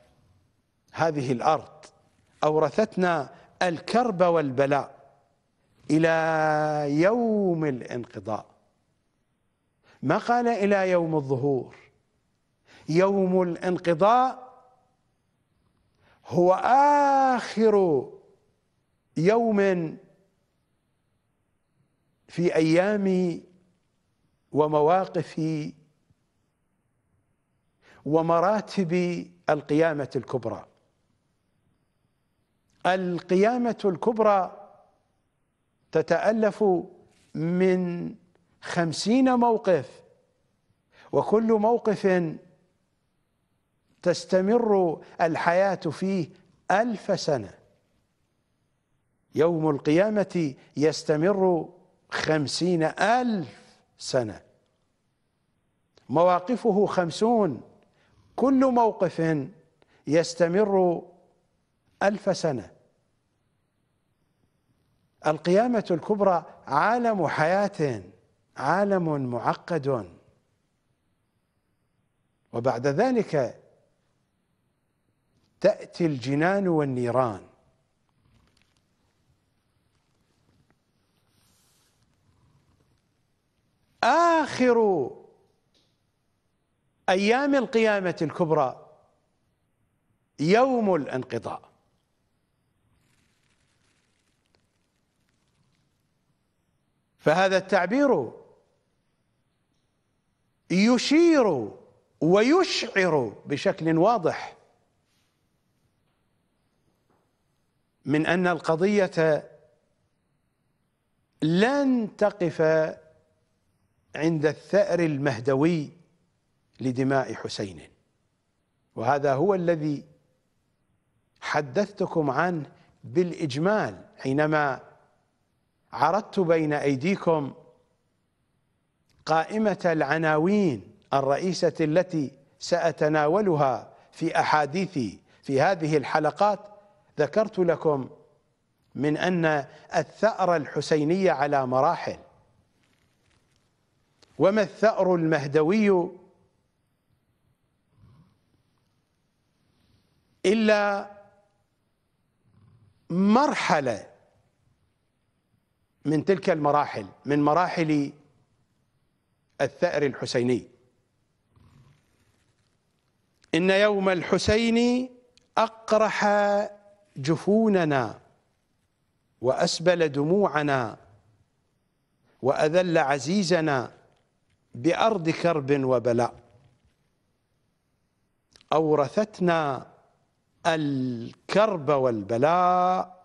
هذه الأرض. أورثتنا الكرب والبلاء إلى يوم الانقضاء. ما قال إلى يوم الظهور. يوم الانقضاء هو آخر يوم في أيام ومواقف ومراتب القيامة الكبرى. القيامة الكبرى تتألف من خمسين موقف. وكل موقف تستمر الحياة فيه ألف سنة. يوم القيامة يستمر خمسين ألف سنة. مواقفه خمسون. كل موقف يستمر ألف سنة. القيامة الكبرى عالم حياة. عالم معقد. وبعد ذلك تأتي الجنان والنيران. آخر أيام القيامة الكبرى يوم الانقضاء. فهذا التعبير يشير ويشعر بشكل واضح من أن القضية لن تقف عند الثأر المهدوي لدماء حسين. وهذا هو الذي حدثتكم عنه بالإجمال حينما عرضت بين أيديكم قائمة العناوين الرئيسة التي سأتناولها في أحاديثي في هذه الحلقات ذكرت لكم من أن الثأر الحسيني على مراحل. وما الثأر المهدوي إلا مرحلة من تلك المراحل من مراحل الثأر الحسيني. إن يوم الحسين أقرح جفوننا وأسبل دموعنا وأذل عزيزنا بأرض كرب وبلاء. أورثتنا الكرب والبلاء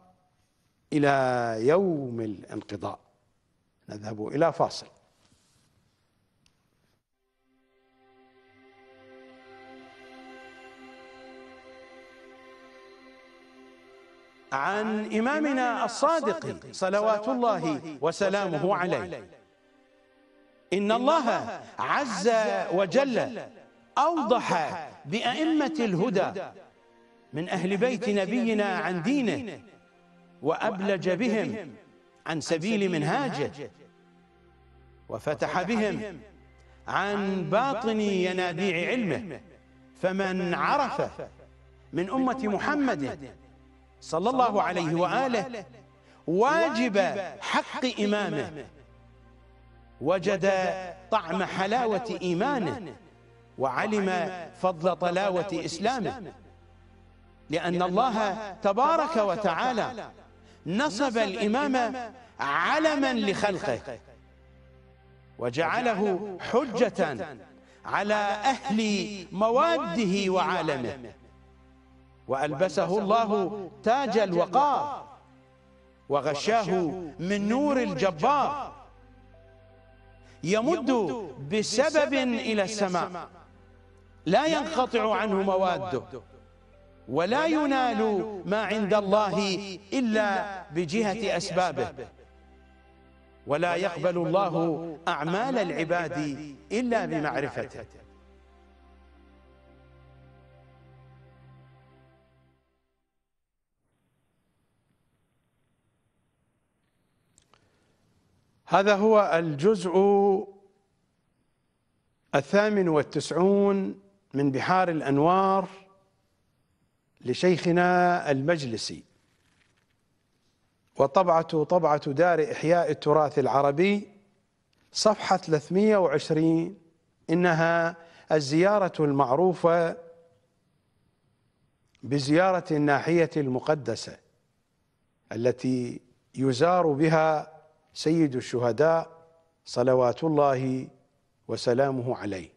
إلى يوم الانقضاء. نذهب إلى فاصل. عن إمامنا الصادق صلوات الله وسلامه عليه. إن الله عز وجل أوضح بأئمة الهدى من أهل بيت نبينا عن دينه وأبلج بهم عن سبيل منهاجه وفتح بهم عن باطن ينابيع علمه. فمن عرف من أمة محمد صلى الله عليه وآله واجب حق إمامه. وجد طعم حلاوة إيمانه وعلم فضل طلاوة إسلامه. لأن الله تبارك وتعالى نصب الإمام علما لخلقه. وجعله حجة على أهل مواده وعالمه. وألبسه الله تاج الوقار. وغشاه من نور الجبار. يمد بسبب إلى السماء. لا ينقطع عنه مواده ولا ينال ما عند الله إلا بجهة أسبابه. ولا يقبل الله أعمال العباد إلا بمعرفته. هذا هو الجزء الثامن والتسعون من بحار الأنوار لشيخنا المجلسي. وطبعة طبعة دار إحياء التراث العربي صفحة 320 إنها الزيارة المعروفة بزيارة الناحية المقدسة التي يزار بها سيد الشهداء صلوات الله وسلامه عليه.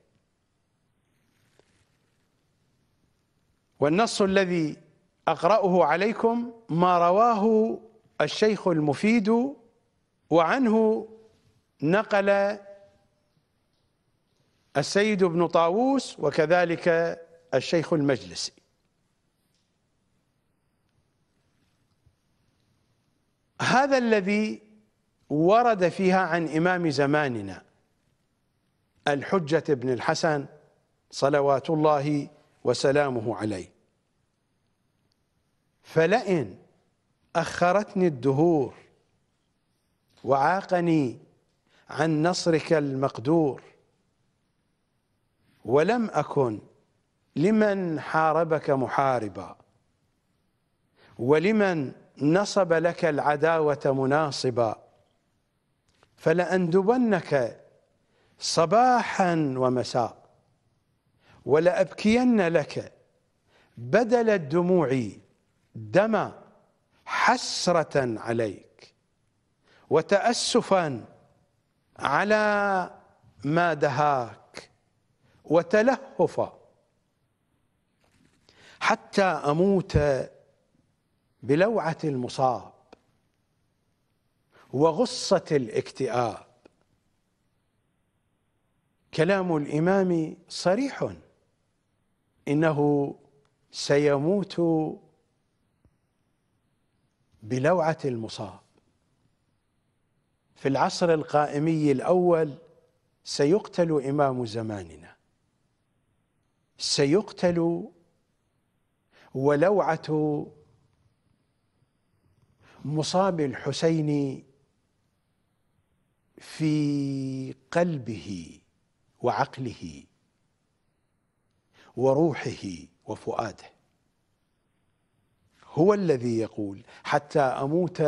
والنص الذي أقرأه عليكم ما رواه الشيخ المفيد وعنه نقل السيد ابن طاووس وكذلك الشيخ المجلسي. هذا الذي ورد فيها عن إمام زماننا الحجة بن الحسن صلوات الله وسلامه عليه. فلئن أخرتني الدهور وعاقني عن نصرك المقدور ولم أكن لمن حاربك محاربا ولمن نصب لك العداوة مناصبا فلأندبنك صباحا ومساء ولأبكين لك بدل الدموع دما حسرة عليك وتأسفا على ما دهاك وتلهفا حتى أموت بلوعة المصاب. وغصة الاكتئاب. كلام الإمام صريح. إنه سيموت بلوعة المصاب. في العصر القائمي الأول سيقتل إمام زماننا. سيقتل ولوعة مصاب الحسين في قلبه وعقله وروحه وفؤاده. هو الذي يقول حتى أموت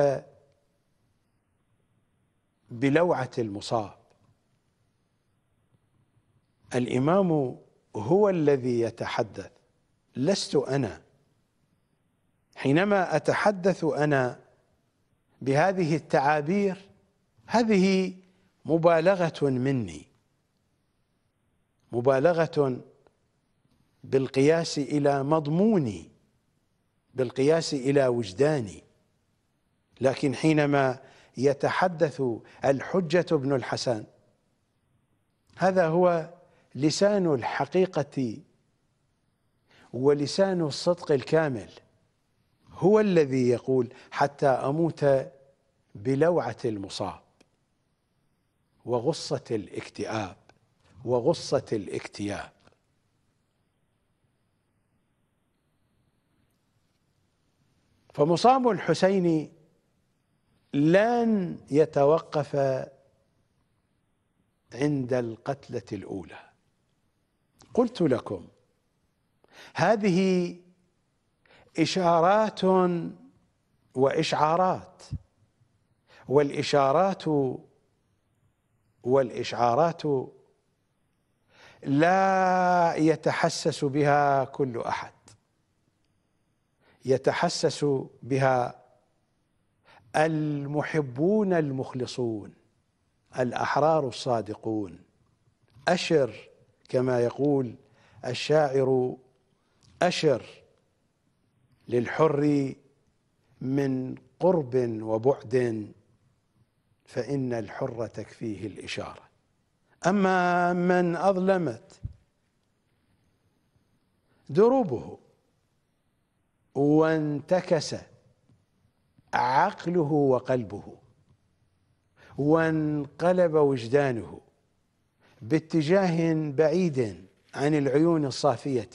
بلوعة المصاب. الإمام هو الذي يتحدث. لست أنا. حينما أتحدث أنا بهذه التعابير هذه مبالغة مني. مبالغة بالقياس إلى مضموني بالقياس إلى وجداني. لكن حينما يتحدث الحجة بن الحسن هذا هو لسان الحقيقة ولسان الصدق الكامل. هو الذي يقول حتى أموت بلوعة المصاب. وغصة الاكتئاب وغصة الاكتياب. فمصاب الحسين لن يتوقف عند القتلة الأولى. قلت لكم هذه إشارات وإشعارات والإشارات والإشعارات لا يتحسس بها كل أحد. يتحسس بها المحبون المخلصون الأحرار الصادقون. أشر كما يقول الشاعر أشر للحر من قرب وبعد فإن الحر تكفيه الإشارة. أما من أظلمت دروبه وانتكس عقله وقلبه وانقلب وجدانه باتجاه بعيد عن العيون الصافية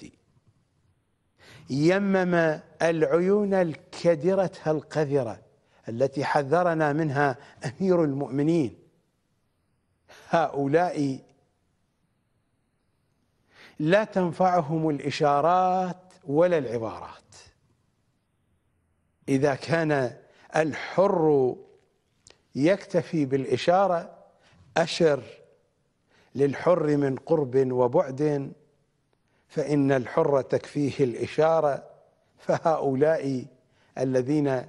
يمم العيون الكدرة القذرة التي حذرنا منها أمير المؤمنين. هؤلاء لا تنفعهم الإشارات ولا العبارات. إذا كان الحر يكتفي بالإشارة أشر للحر من قرب وبعد فإن الحر تكفيه الإشارة. فهؤلاء الذين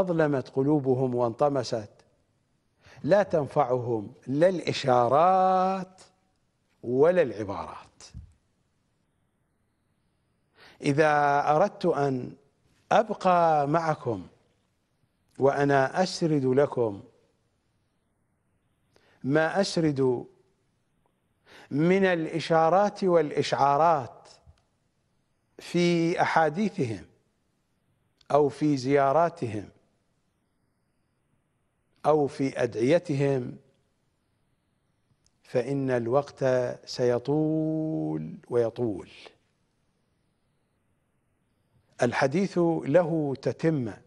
أظلمت قلوبهم وانطمست. لا تنفعهم لا الإشارات ولا العبارات. إذا أردت أن أبقى معكم وأنا أسرد لكم ما أسرد من الإشارات والإشعارات في أحاديثهم أو في زياراتهم. أو في أدعيتهم فإن الوقت سيطول ويطول. الحديث له تتمه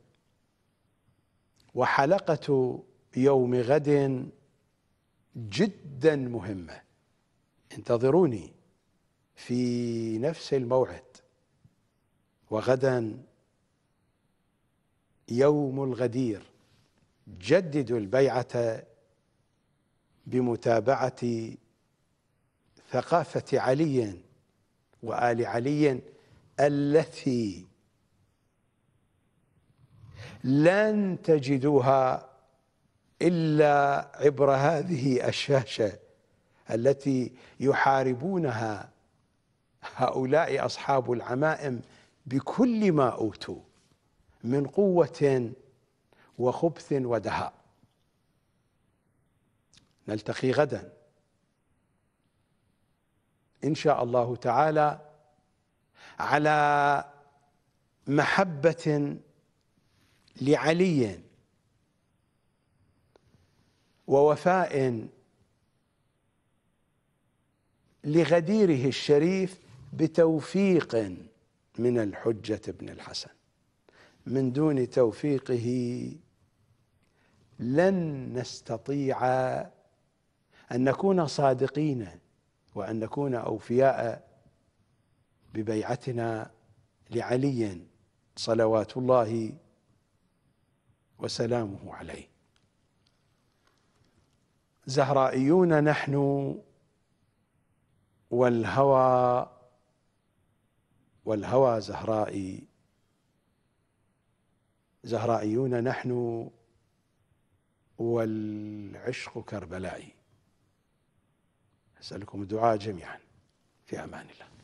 وحلقة يوم غد جدا مهمة. انتظروني في نفس الموعد. وغدا يوم الغدير. جددوا البيعة بمتابعة ثقافة علي وآل علي التي لن تجدوها إلا عبر هذه الشاشة التي يحاربونها هؤلاء أصحاب العمائم بكل ما أوتوا من قوة وخبث ودهاء. نلتقي غدا. إن شاء الله تعالى على محبة لعلي ووفاء لغديره الشريف بتوفيق من الحجة بن الحسن. من دون توفيقه لن نستطيع أن نكون صادقين وأن نكون أوفياء ببيعتنا لعلي صلوات الله وسلامه عليه. زهرائيون نحن والهوى والهوى زهرائي زهرائيون نحن والعشق كربلائي. أسألكم الدعاء جميعا. في أمان الله.